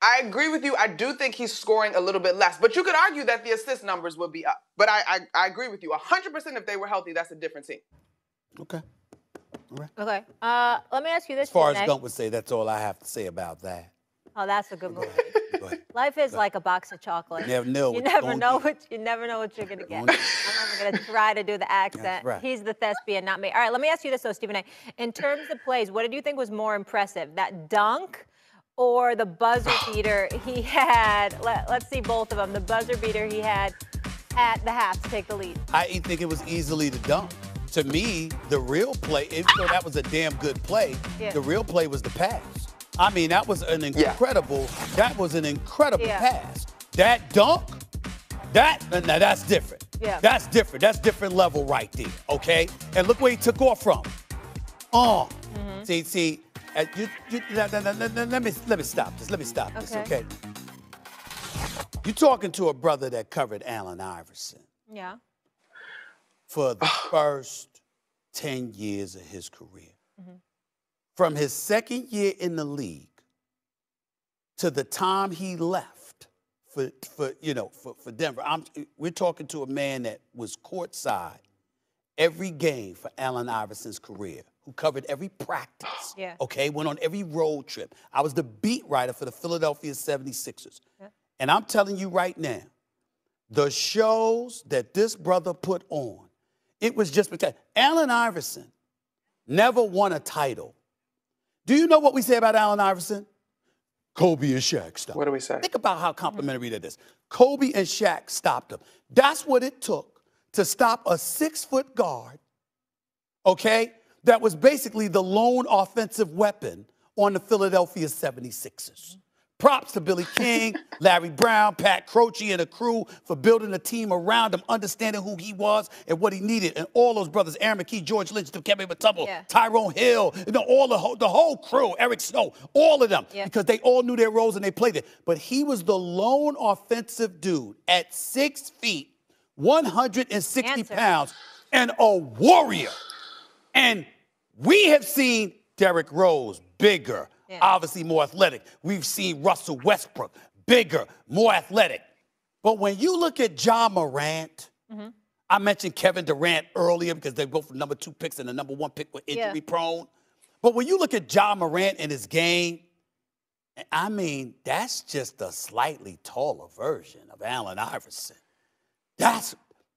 I agree with you. I do think he's scoring a little bit less, but you could argue that the assist numbers would be up. But I, I, I agree with you. 100% if they were healthy, that's a different team. okay. Okay. Uh, let me ask you this. As far as Janae. Gump would say, that's all I have to say about that. Oh, that's a good movie. Life is like a box of chocolates. Never know You never know get. what you never know what you're gonna get. I'm not gonna try to do the accent. right. He's the thespian, not me. All right, let me ask you this though, Stephen A. In terms of plays, what did you think was more impressive, that dunk or the buzzer beater he had? Let, let's see both of them. The buzzer beater he had at the half to take the lead. I think it was easily the dunk. To me, the real play, even though that was a damn good play, Yeah. the real play was the pass. I mean, that was an Yeah. incredible, that was an incredible Yeah. pass. That dunk, that, now that's different. Yeah. That's different. That's different level right there, okay? And look where he took off from. Oh, Mm-hmm. see, see, uh, you, you, let, let- let- let- let me, let me stop this. Let me stop this, Okay. okay? You're talking to a brother that covered Allen Iverson Yeah. for the first 10 years of his career. From his second year in the league to the time he left for, for you know, for, for Denver. I'm, we're talking to a man that was courtside every game for Allen Iverson's career, who covered every practice. Yeah. Okay, went on every road trip. I was the beat writer for the Philadelphia 76ers. Yeah. And I'm telling you right now, the shows that this brother put on, it was just because Allen Iverson never won a title. Do you know what we say about Allen Iverson? Kobe and Shaq stopped. What do we say? Think about how complimentary that is. Kobe and Shaq stopped him. That's what it took to stop a six foot guard, okay, that was basically the lone offensive weapon on the Philadelphia 76ers. Props to Billy King, Larry Brown, Pat Croce, and the crew for building a team around him, understanding who he was and what he needed. And all those brothers, Aaron McKie, George Lynch, Kevin Mutombo, Yeah. Tyrone Hill, you know, all the whole, the whole crew, Eric Snow, all of them, Yeah. because they all knew their roles and they played it. But he was the lone offensive dude at six feet, 160 Answer. pounds, and a warrior. And we have seen Derrick Rose, bigger, Yeah. obviously more athletic. We've seen Russell Westbrook, bigger, more athletic. But when you look at Ja Morant, Mm-hmm. I mentioned Kevin Durant earlier because they both number two picks and the number one pick were Yeah. injury prone. But when you look at Ja Morant and his game, I mean, that's just a slightly taller version of Allen Iverson. That's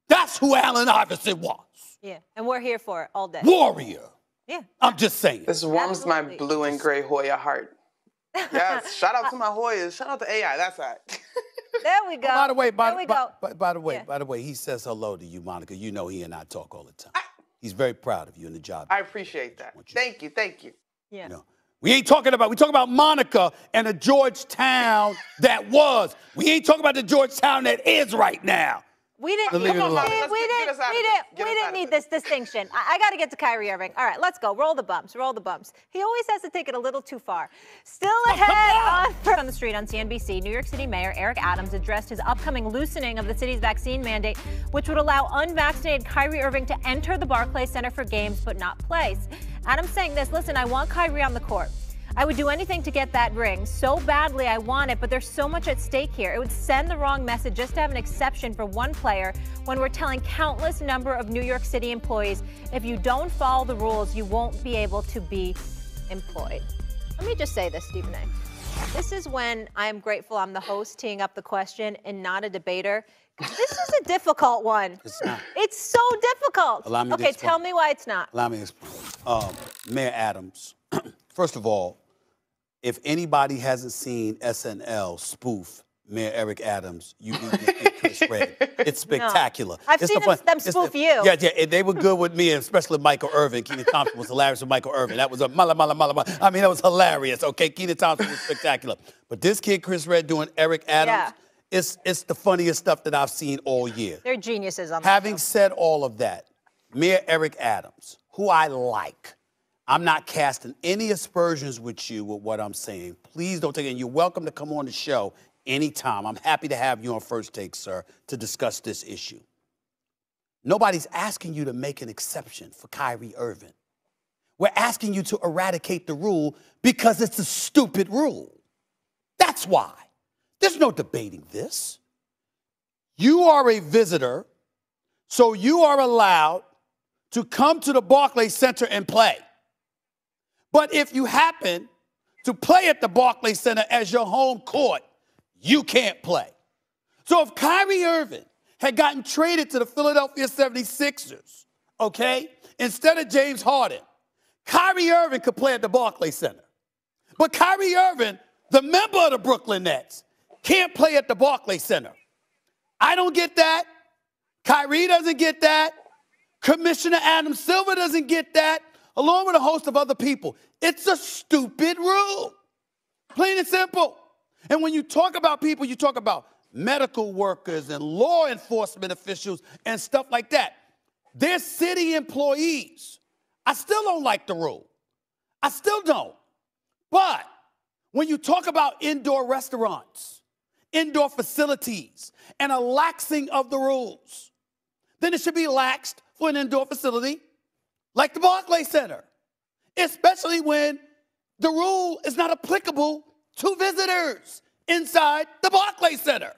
that's who Allen Iverson was. Yeah. And we're here for it all day. Warrior. Yeah. I'm just saying. This warms my blue and gray Hoya heart. Yes, shout out to my Hoyas. Shout out to AI. That's right. There we go. Oh, by the way, by, by, by- by the way, Yeah. by the way, he says hello to you, Monica. You know he and I talk all the time. He's very proud of you and the job. I appreciate that. Thank you. Thank you. yeah. You know, we ain't talking about, we talking about Monica and the Georgetown that was. We ain't talking about the Georgetown that is right now. We didn't. Leave it come on, alone. we- Let's we get- get didn't. We didn't. We didn't need this. this distinction. I, I got to get to Kyrie Irving. All right, let's go. Roll the bumps. Roll the bumps. He always has to take it a little too far. Still ahead on, on the street on CNBC, New York City Mayor Eric Adams addressed his upcoming loosening of the city's vaccine mandate, which would allow unvaccinated Kyrie Irving to enter the Barclays Center for games but not play. Adams saying this: Listen, I want Kyrie on the court. I would do anything to get that ring. So badly I want it, but there's so much at stake here. It would send the wrong message just to have an exception for one player when we're telling countless number of New York City employees if you don't follow the rules, you won't be able to be employed. Let me just say this, Stephen A. This is when I am grateful I'm the host teeing up the question and not a debater. This is a difficult one. It's not. It's so difficult. Allow me to okay, tell me why it's not. Allow me to explain. Um, Mayor Adams, first of all, if anybody hasn't seen SNL spoof Mayor Eric Adams, you need Chris Redd. It's spectacular. I've It's seen the them- them it's the- spoof you. Yeah, yeah, and they were good with me, and especially Michael Irvin. Keenan Thompson was hilarious with Michael Irvin. That was a mala mala mala. mala. I mean, that was hilarious. Okay, Kenan Thompson was spectacular. But this kid, Chris Redd, doing Eric Adams, It's it's the funniest stuff that I've seen all year. They're geniuses on that. Having said all of that, Mayor Eric Adams, who I like, I'm not casting any aspersions with you with what I'm saying. Please don't take it. And you're welcome to come on the show anytime. I'm happy to have you on First Take, sir, to discuss this issue. Nobody's asking you to make an exception for Kyrie Irving. We're asking you to eradicate the rule because it's a stupid rule. That's why. There's no debating this. You are a visitor, so you are allowed to come to the Barclays Center and play. But if you happen to play at the Barclays Center as your home court, you can't play. So if Kyrie Irving had gotten traded to the Philadelphia 76ers, okay, instead of James Harden, Kyrie Irving could play at the Barclays Center. But Kyrie Irving, the member of the Brooklyn Nets, can't play at the Barclays Center. I don't get that. Kyrie doesn't get that. Commissioner Adam Silver doesn't get that, along with a host of other people. It's a stupid rule. Plain and simple. And when you talk about people, you talk about medical workers and law enforcement officials and stuff like that. They're city employees. I still don't like the rule. I still don't. But when you talk about indoor restaurants, indoor facilities, and a laxing of the rules, then it should be laxed for an indoor facility like the Barclays Center, especially when the rule is not applicable to visitors inside the Barclays Center.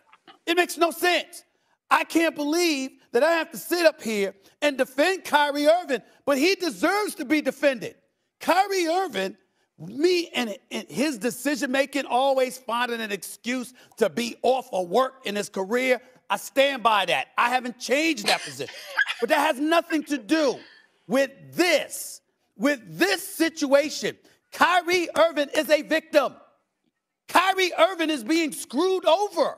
It makes no sense. I can't believe that I have to sit up here and defend Kyrie Irving, but he deserves to be defended. Kyrie Irving, me and, and his decision making, always finding an excuse to be off of work in his career. I stand by that. I haven't changed that position. But that has nothing to do with this. With this situation, Kyrie Irving is a victim. Kyrie Irving is being screwed over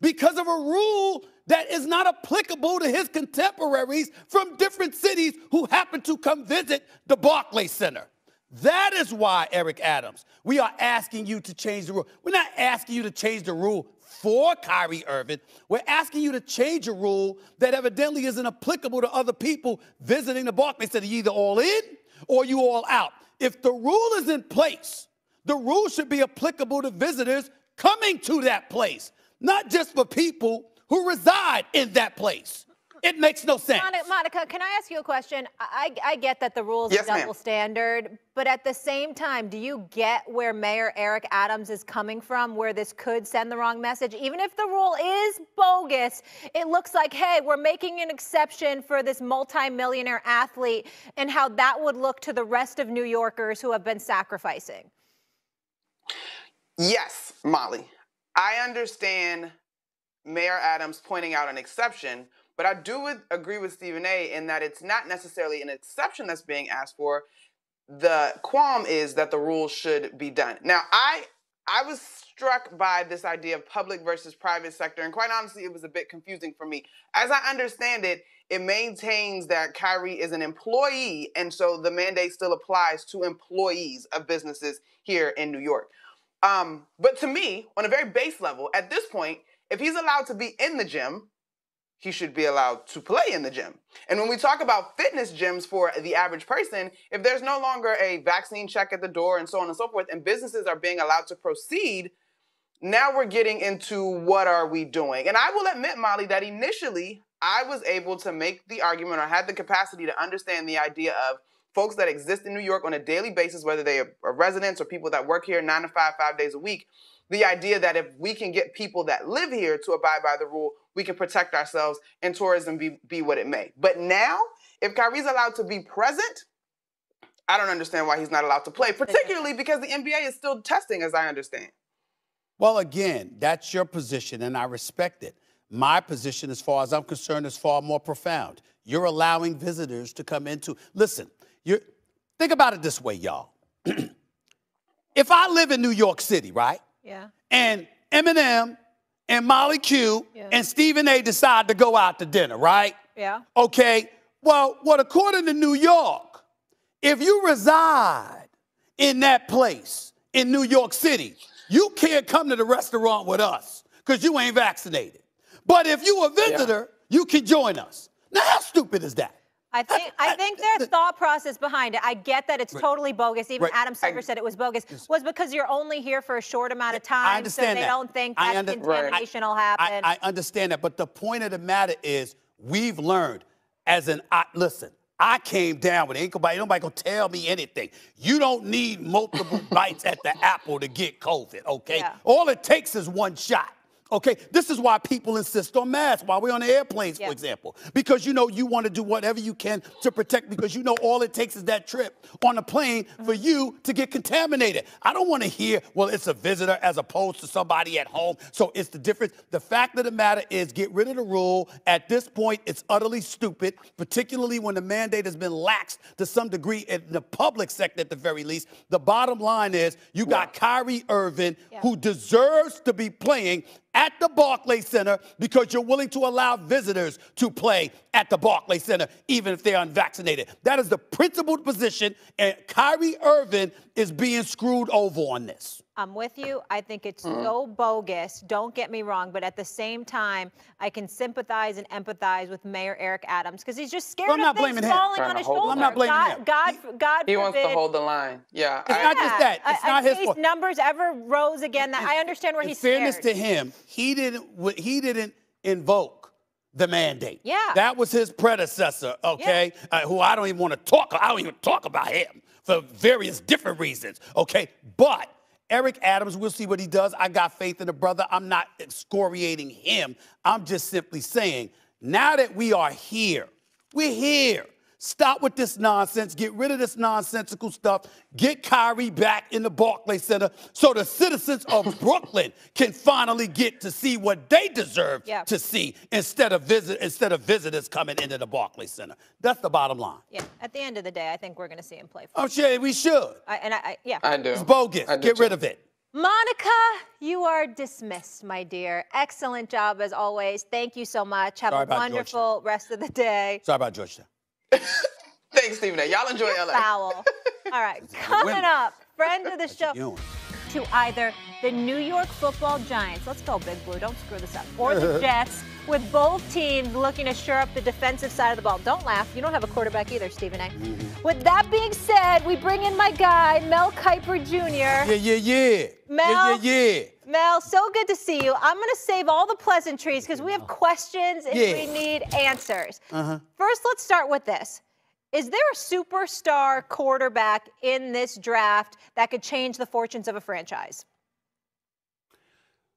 because of a rule that is not applicable to his contemporaries from different cities who happen to come visit the Barclays Center. That is why, Eric Adams, we are asking you to change the rule. We're not asking you to change the rule for Kyrie Irving. We're asking you to change a rule that evidently isn't applicable to other people visiting the Barclays Center. You either all in or you all out. If the rule is in place, the rule should be applicable to visitors coming to that place, not just for people who reside in that place. It makes no sense. Monica, Monica, can I ask you a question? I, I get that the rules Yes, are ma'am. double standard, but at the same time, do you get where Mayor Eric Adams is coming from, where this could send the wrong message? Even if the rule is bogus, it looks like, hey, we're making an exception for this multimillionaire athlete and how that would look to the rest of New Yorkers who have been sacrificing. Yes, Molly. I understand Mayor Adams pointing out an exception, but I do agree with Stephen A. in that it's not necessarily an exception that's being asked for. The qualm is that the rules should be done. Now, I I was struck by this idea of public versus private sector, and quite honestly, it was a bit confusing for me. As I understand it, it maintains that Kyrie is an employee, and so the mandate still applies to employees of businesses here in New York. Um, but to me, on a very base level, at this point, if he's allowed to be in the gym, he should be allowed to play in the gym. And when we talk about fitness gyms for the average person, if there's no longer a vaccine check at the door and so on and so forth, and businesses are being allowed to proceed, now we're getting into what are we doing? And I will admit, Molly, that initially I was able to make the argument or had the capacity to understand the idea of folks that exist in New York on a daily basis, whether they are residents or people that work here nine to five, five days a week. The idea that if we can get people that live here to abide by the rule, we can protect ourselves and tourism be, be what it may. But now, if Kyrie's allowed to be present, I don't understand why he's not allowed to play, particularly because the NBA is still testing, as I understand. Well, again, that's your position, and I respect it. My position, as far as I'm concerned, is far more profound. You're allowing visitors to come into. Listen, you think about it this way, y'all. if I live in New York City, right, Yeah. and Eminem and Molly Q Yeah. and Stephen A. decide to go out to dinner, right? Yeah. Okay. Well, what according to New York, if you reside in that place in New York City, you can't come to the restaurant with us because you ain't vaccinated. But if you a visitor, you can join us. Now, how stupid is that? I think I think their thought process behind it. I get that it's totally bogus. Even Right. Adam Silver said it was bogus. Was because you're only here for a short amount of time, I understand so they that. don't think that under- contamination will I, happen. I understand that, but the point of the matter is, we've learned as an I, listen. I came down with ain't nobody, nobody gonna tell me anything. You don't need multiple bites at the apple to get COVID, okay? Yeah. All it takes is one shot. Okay, this is why people insist on masks while we're on the airplanes, Yeah. for example, because you know you want to do whatever you can to protect. Because you know all it takes is that trip on a plane for mm-hmm. you to get contaminated. I don't want to hear, well, it's a visitor as opposed to somebody at home. So it's the difference. The fact of the matter is, get rid of the rule. At this point, it's utterly stupid, particularly when the mandate has been laxed to some degree in the public sector, at the very least. The bottom line is, you got Kyrie Irving, Yeah. who deserves to be playing at the Barclays Center because you're willing to allow visitors to play at the Barclays Center, even if they're unvaccinated. That is the principled position, and Kyrie Irving is being screwed over on this. I'm with you. I think it's Mm-hmm. so bogus. Don't get me wrong, but at the same time, I can sympathize and empathize with Mayor Eric Adams because he's just scared Well, I'm of not things blaming him. falling Trying on his hold shoulder. I'm not blaming God, him. God, God He wants to forbid- hold the line. Yeah. It's I- not just that. It's I- not in his case fault. numbers ever rose again. That I understand where In he's fairness scared. to him, he didn't he didn't invoke the mandate. Yeah. That was his predecessor, okay? Uh, who I don't even want to talk. I don't even talk about him for various different reasons, okay? But Eric Adams, we'll see what he does. I got faith in the brother. I'm not excoriating him. I'm just simply saying, now that we are here, we're here. Stop with this nonsense. Get rid of this nonsensical stuff. Get Kyrie back in the Barclays Center so the citizens of Brooklyn can finally get to see what they deserve Yeah. to see instead of visit instead of visitors coming into the Barclays Center. That's the bottom line. Yeah. At the end of the day, I think we're going to see him play. For I'm sure we should. I, and I, I yeah. I do. It's bogus. Do Get too. rid of it. Monica, you are dismissed, my dear. Excellent job as always. Thank you so much. Have Sorry a about wonderful rest of the day. Sorry about Georgetown. Thanks, Stephen A. Y'all enjoy LA. Foul. All right, coming up, friend of the show. To either the New York Football Giants, let's go Big Blue, don't screw this up, or the Jets, with both teams looking to shore up the defensive side of the ball. Don't laugh, you don't have a quarterback either, Stephen A. Mm-hmm. With that being said, we bring in my guy Mel Kiper Jr. Yeah, yeah, yeah. Mel? Yeah, yeah, yeah. Mel, so good to see you. I'm going to save all the pleasantries because we have questions and Yeah. we need answers. Uh -huh. First, let's start with this. Is there a superstar quarterback in this draft that could change the fortunes of a franchise?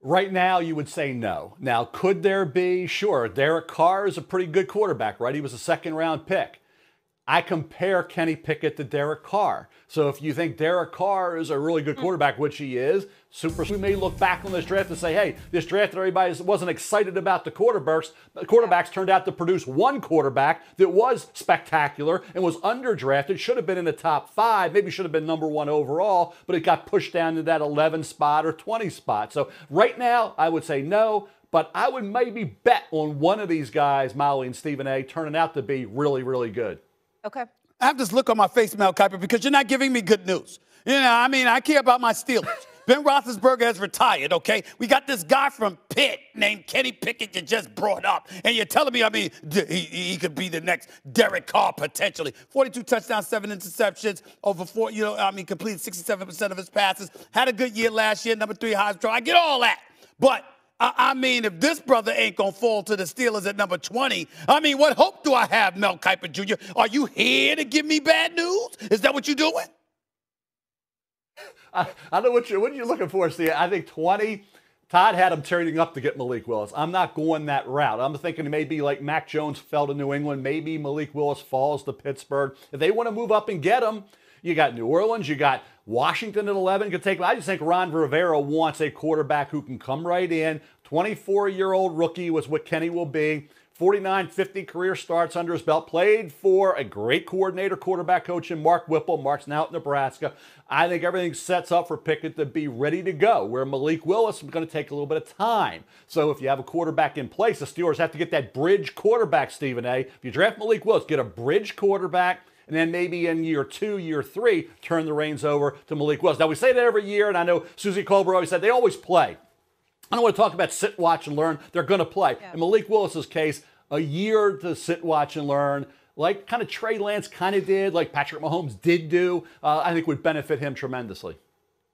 Right now, you would say no. Now, could there be? Sure. Derek Carr is a pretty good quarterback, right? He was a second round pick. I compare Kenny Pickett to Derek Carr. So if you think Derek Carr is a really good hmm. quarterback, which he is, super, we may look back on this draft and say, hey, this draft that everybody wasn't excited about the quarterbacks. The quarterbacks turned out to produce one quarterback that was spectacular and was underdrafted, should have been in the top five, maybe should have been number one overall, but it got pushed down to that 11 spot or 20 spot. So right now, I would say no. But I would maybe bet on one of these guys, Molly and Stephen A, turning out to be really, really good. Okay. I have this look on my face, Mel Kiper, because you're not giving me good news. You know, I mean, I care about my Steelers. Ben Roethlisberger has retired, okay? We got this guy from Pitt named Kenny Pickett you just brought up. And you're telling me, I mean, he, he could be the next Derek Carr potentially. 42 touchdowns, seven interceptions, over four, you know, I mean, completed 67% of his passes. Had a good year last year, number three highest draw. I get all that. But I, mean, if this brother ain't gonna fall to the Steelers at number 20, I mean, what hope do I have, Mel Kiper Jr.? Are you here to give me bad news? Is that what you're doing? I, I know what you're, what you're looking for, see. I think 20, Todd had him turning up to get Malik Willis. I'm not going that route. I'm thinking maybe like Mac Jones fell to New England. Maybe Malik Willis falls to Pittsburgh. If they want to move up and get him, you got New Orleans, you got Washington at 11. Could take. I just think Ron Rivera wants a quarterback who can come right in. 24 year old rookie was what Kenny will be. 49 50 career starts under his belt. Played for a great coordinator, quarterback coach in Mark Whipple. Mark's now at Nebraska. I think everything sets up for Pickett to be ready to go, where Malik Willis is going to take a little bit of time. So if you have a quarterback in place, the Steelers have to get that bridge quarterback, Stephen A. If you draft Malik Willis, get a bridge quarterback. And then maybe in year two, year three, turn the reins over to Malik Willis. Now, we say that every year, and I know Suzy Kolber always said they always play. I don't want to talk about sit, watch, and learn. They're going to play. In Malik Willis's case, a year to sit, watch, and learn, like kind of Trey Lance kind of did, like Patrick Mahomes did do, uh, I think would benefit him tremendously.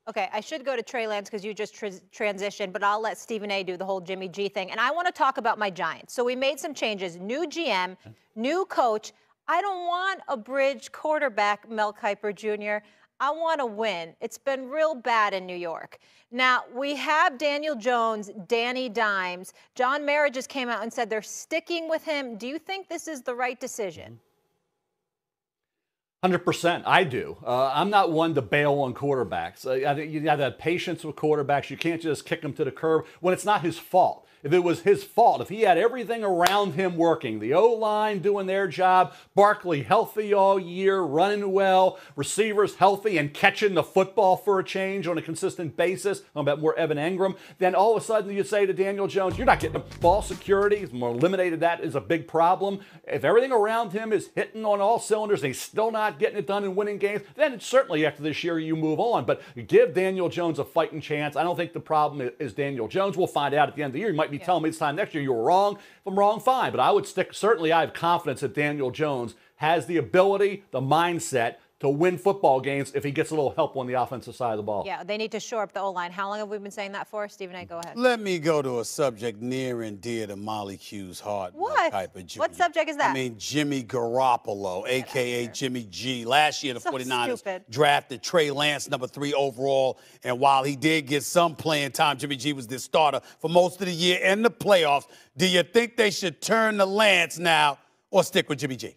Okay, I should go to Trey Lance because you just tr- transitioned, but I'll let Stephen A do the whole Jimmy G thing. And I want to talk about my Giants. So we made some changes new GM, new coach. I don't want a bridge quarterback, Mel Kiper Jr. I want to win. It's been real bad in New York. Now, we have Daniel Jones, Danny Dimes. John Mara just came out and said they're sticking with him. Do you think this is the right decision? 100%. I do. Uh, I'm not one to bail on quarterbacks. Uh, you got to have patience with quarterbacks. You can't just kick them to the curb when it's not his fault. If it was his fault, if he had everything around him working, the O line doing their job, Barkley healthy all year, running well, receivers healthy and catching the football for a change on a consistent basis, I'm about more Evan Engram, then all of a sudden you say to Daniel Jones, you're not getting the ball security. Eliminated that is a big problem. If everything around him is hitting on all cylinders and he's still not getting it done in winning games, then certainly after this year you move on. But give Daniel Jones a fighting chance. I don't think the problem is Daniel Jones. We'll find out at the end of the year. You might be yeah. telling me this time next year you were wrong. If I'm wrong, fine. But I would stick, certainly, I have confidence that Daniel Jones has the ability, the mindset to win football games if he gets a little help on the offensive side of the ball. Yeah, they need to shore up the O line. How long have we been saying that for? Stephen A., go ahead. Let me go to a subject near and dear to Molly Q's heart. What? What subject is that? I mean, Jimmy Garoppolo, a.k.a. Jimmy G. Last year, the so 49ers stupid. drafted Trey Lance, number three overall. And while he did get some playing time, Jimmy G was the starter for most of the year and the playoffs. Do you think they should turn to Lance now or stick with Jimmy G?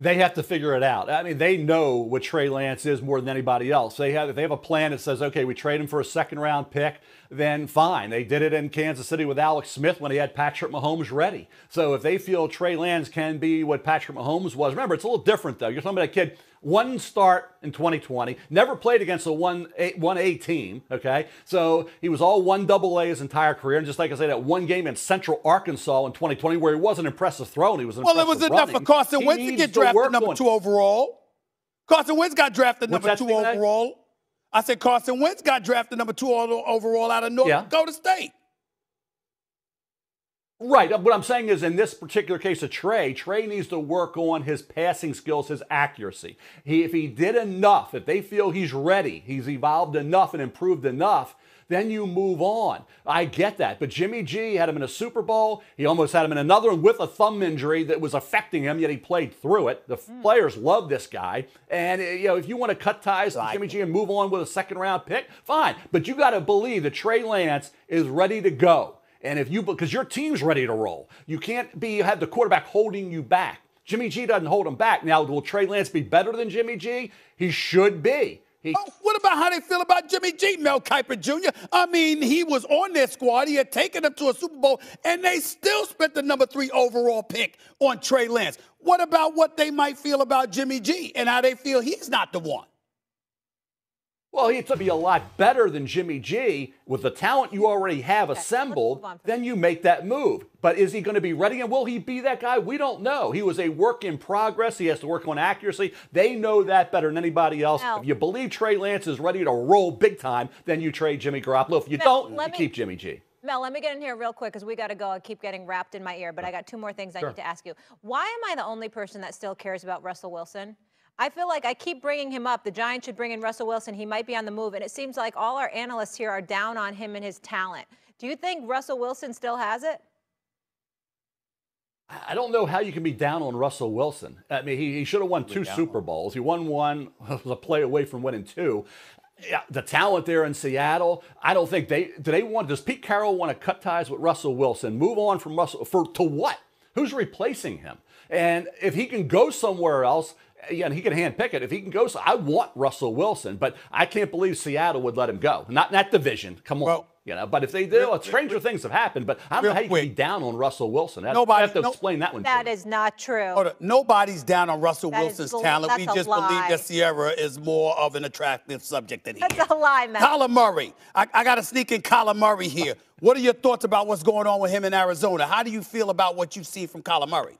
They have to figure it out. I mean, they know what Trey Lance is more than anybody else. They have if they have a plan that says, okay, we trade him for a second round pick, then fine. They did it in Kansas City with Alex Smith when he had Patrick Mahomes ready. So if they feel Trey Lance can be what Patrick Mahomes was, remember it's a little different though. You're talking about a kid one start in 2020, never played against a 1A, 1A team, okay? So he was all 1 AA his entire career. And just like I said, that one game in Central Arkansas in 2020 where he was an impressive throwing, he was Well, it was enough running. for Carson Wentz to get drafted number two overall. Carson Wentz got drafted What's number two overall. I said Carson Wentz got drafted number two overall out of North Yeah. Dakota State. Right. What I'm saying is, in this particular case of Trey, Trey needs to work on his passing skills, his accuracy. He, if he did enough, if they feel he's ready, he's evolved enough and improved enough, then you move on. I get that. But Jimmy G had him in a Super Bowl. He almost had him in another one with a thumb injury that was affecting him, yet he played through it. The f- players love this guy. And, uh, you know, if you want to cut ties to Jimmy G and move on with a second round pick, fine. But you got to believe that Trey Lance is ready to go. And if you, because your team's ready to roll, you can't be you have the quarterback holding you back. Jimmy G doesn't hold him back. Now, will Trey Lance be better than Jimmy G? He should be. He, Oh, what about how they feel about Jimmy G, Mel Kiper Jr.? I mean, he was on their squad. He had taken them to a Super Bowl, and they still spent the number three overall pick on Trey Lance. What about what they might feel about Jimmy G and how they feel he's not the one? Well, he'd be a lot better than Jimmy G with the talent you already have assembled. on from Then you make that move. But is he going to be ready? And will he be that guy? We don't know. He was a work in progress. He has to work on accuracy. They know that better than anybody else. Mel. If you believe Trey Lance is ready to roll big time, then you trade Jimmy Garoppolo. If you Mel, don't, let you me- keep Jimmy G. Mel, let me get in here real quick because we got to go. I keep getting wrapped in my ear, but I got two more things I need to ask you. Why am I the only person that still cares about Russell Wilson? I feel like I keep bringing him up. The Giants should bring in Russell Wilson. He might be on the move, and it seems like all our analysts here are down on him and his talent. Do you think Russell Wilson still has it? I don't know how you can be down on Russell Wilson. I mean, he, he should have won two Super Bowls. He won one, was a play away from winning two. Yeah, the talent there in Seattle, I don't think they do they want does Pete Carroll want to cut ties with Russell Wilson, move on from Russell for to what? Who's replacing him? And if he can go somewhere else, yeah, and he can hand pick it. If he can go, so I want Russell Wilson, but I can't believe Seattle would let him go. Not in that division. Come on. Well, you know, but if they do, stranger things have happened. But I don't know real how you can be down on Russell Wilson. I, Nobody- I have to no- explain that one. to That you. is not true. Hold on. Nobody's down on Russell That is Wilson's bull- talent. We that's a just believe that Ciara is more of an attractive subject than he That's is. a lie, man. Kyler Murray. I, I got to sneak in Kyler Murray here. What are your thoughts about what's going on with him in Arizona? How do you feel about what you see from Kyler Murray?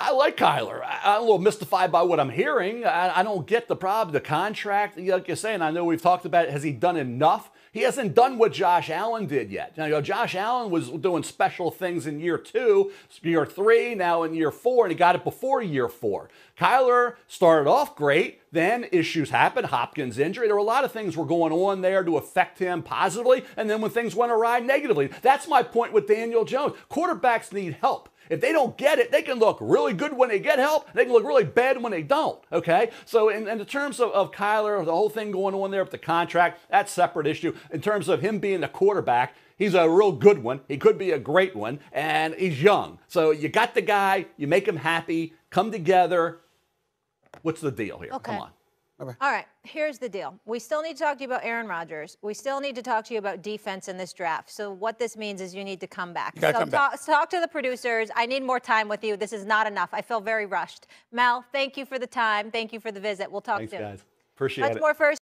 I like Kyler. I, I'm a little mystified by what I'm hearing. I, I don't get the problem, the contract. Like you're saying, I know we've talked about it. Has he done enough? He hasn't done what Josh Allen did yet. Now, you know, Josh Allen was doing special things in year two, year three, now in year four, and he got it before year four. Kyler started off great, then issues happened, Hopkins injury. There were a lot of things were going on there to affect him positively, and then when things went awry negatively. That's my point with Daniel Jones. Quarterbacks need help. If they don't get it, they can look really good when they get help. They can look really bad when they don't. Okay. So in, in the terms of, of Kyler, the whole thing going on there with the contract, that's separate issue. In terms of him being the quarterback, he's a real good one. He could be a great one, and he's young. So you got the guy, you make him happy, come together. What's the deal here? Okay. Come on. All right, here's the deal. We still need to talk to you about Aaron Rodgers. We still need to talk to you about defense in this draft. So what this means is you need to come back. You gotta so come back. talk, talk to the producers. I need more time with you. This is not enough. I feel very rushed. Mel, thank you for the time. Thank you for the visit. We'll talk Thanks, soon. guys. Appreciate it. Much it. more first.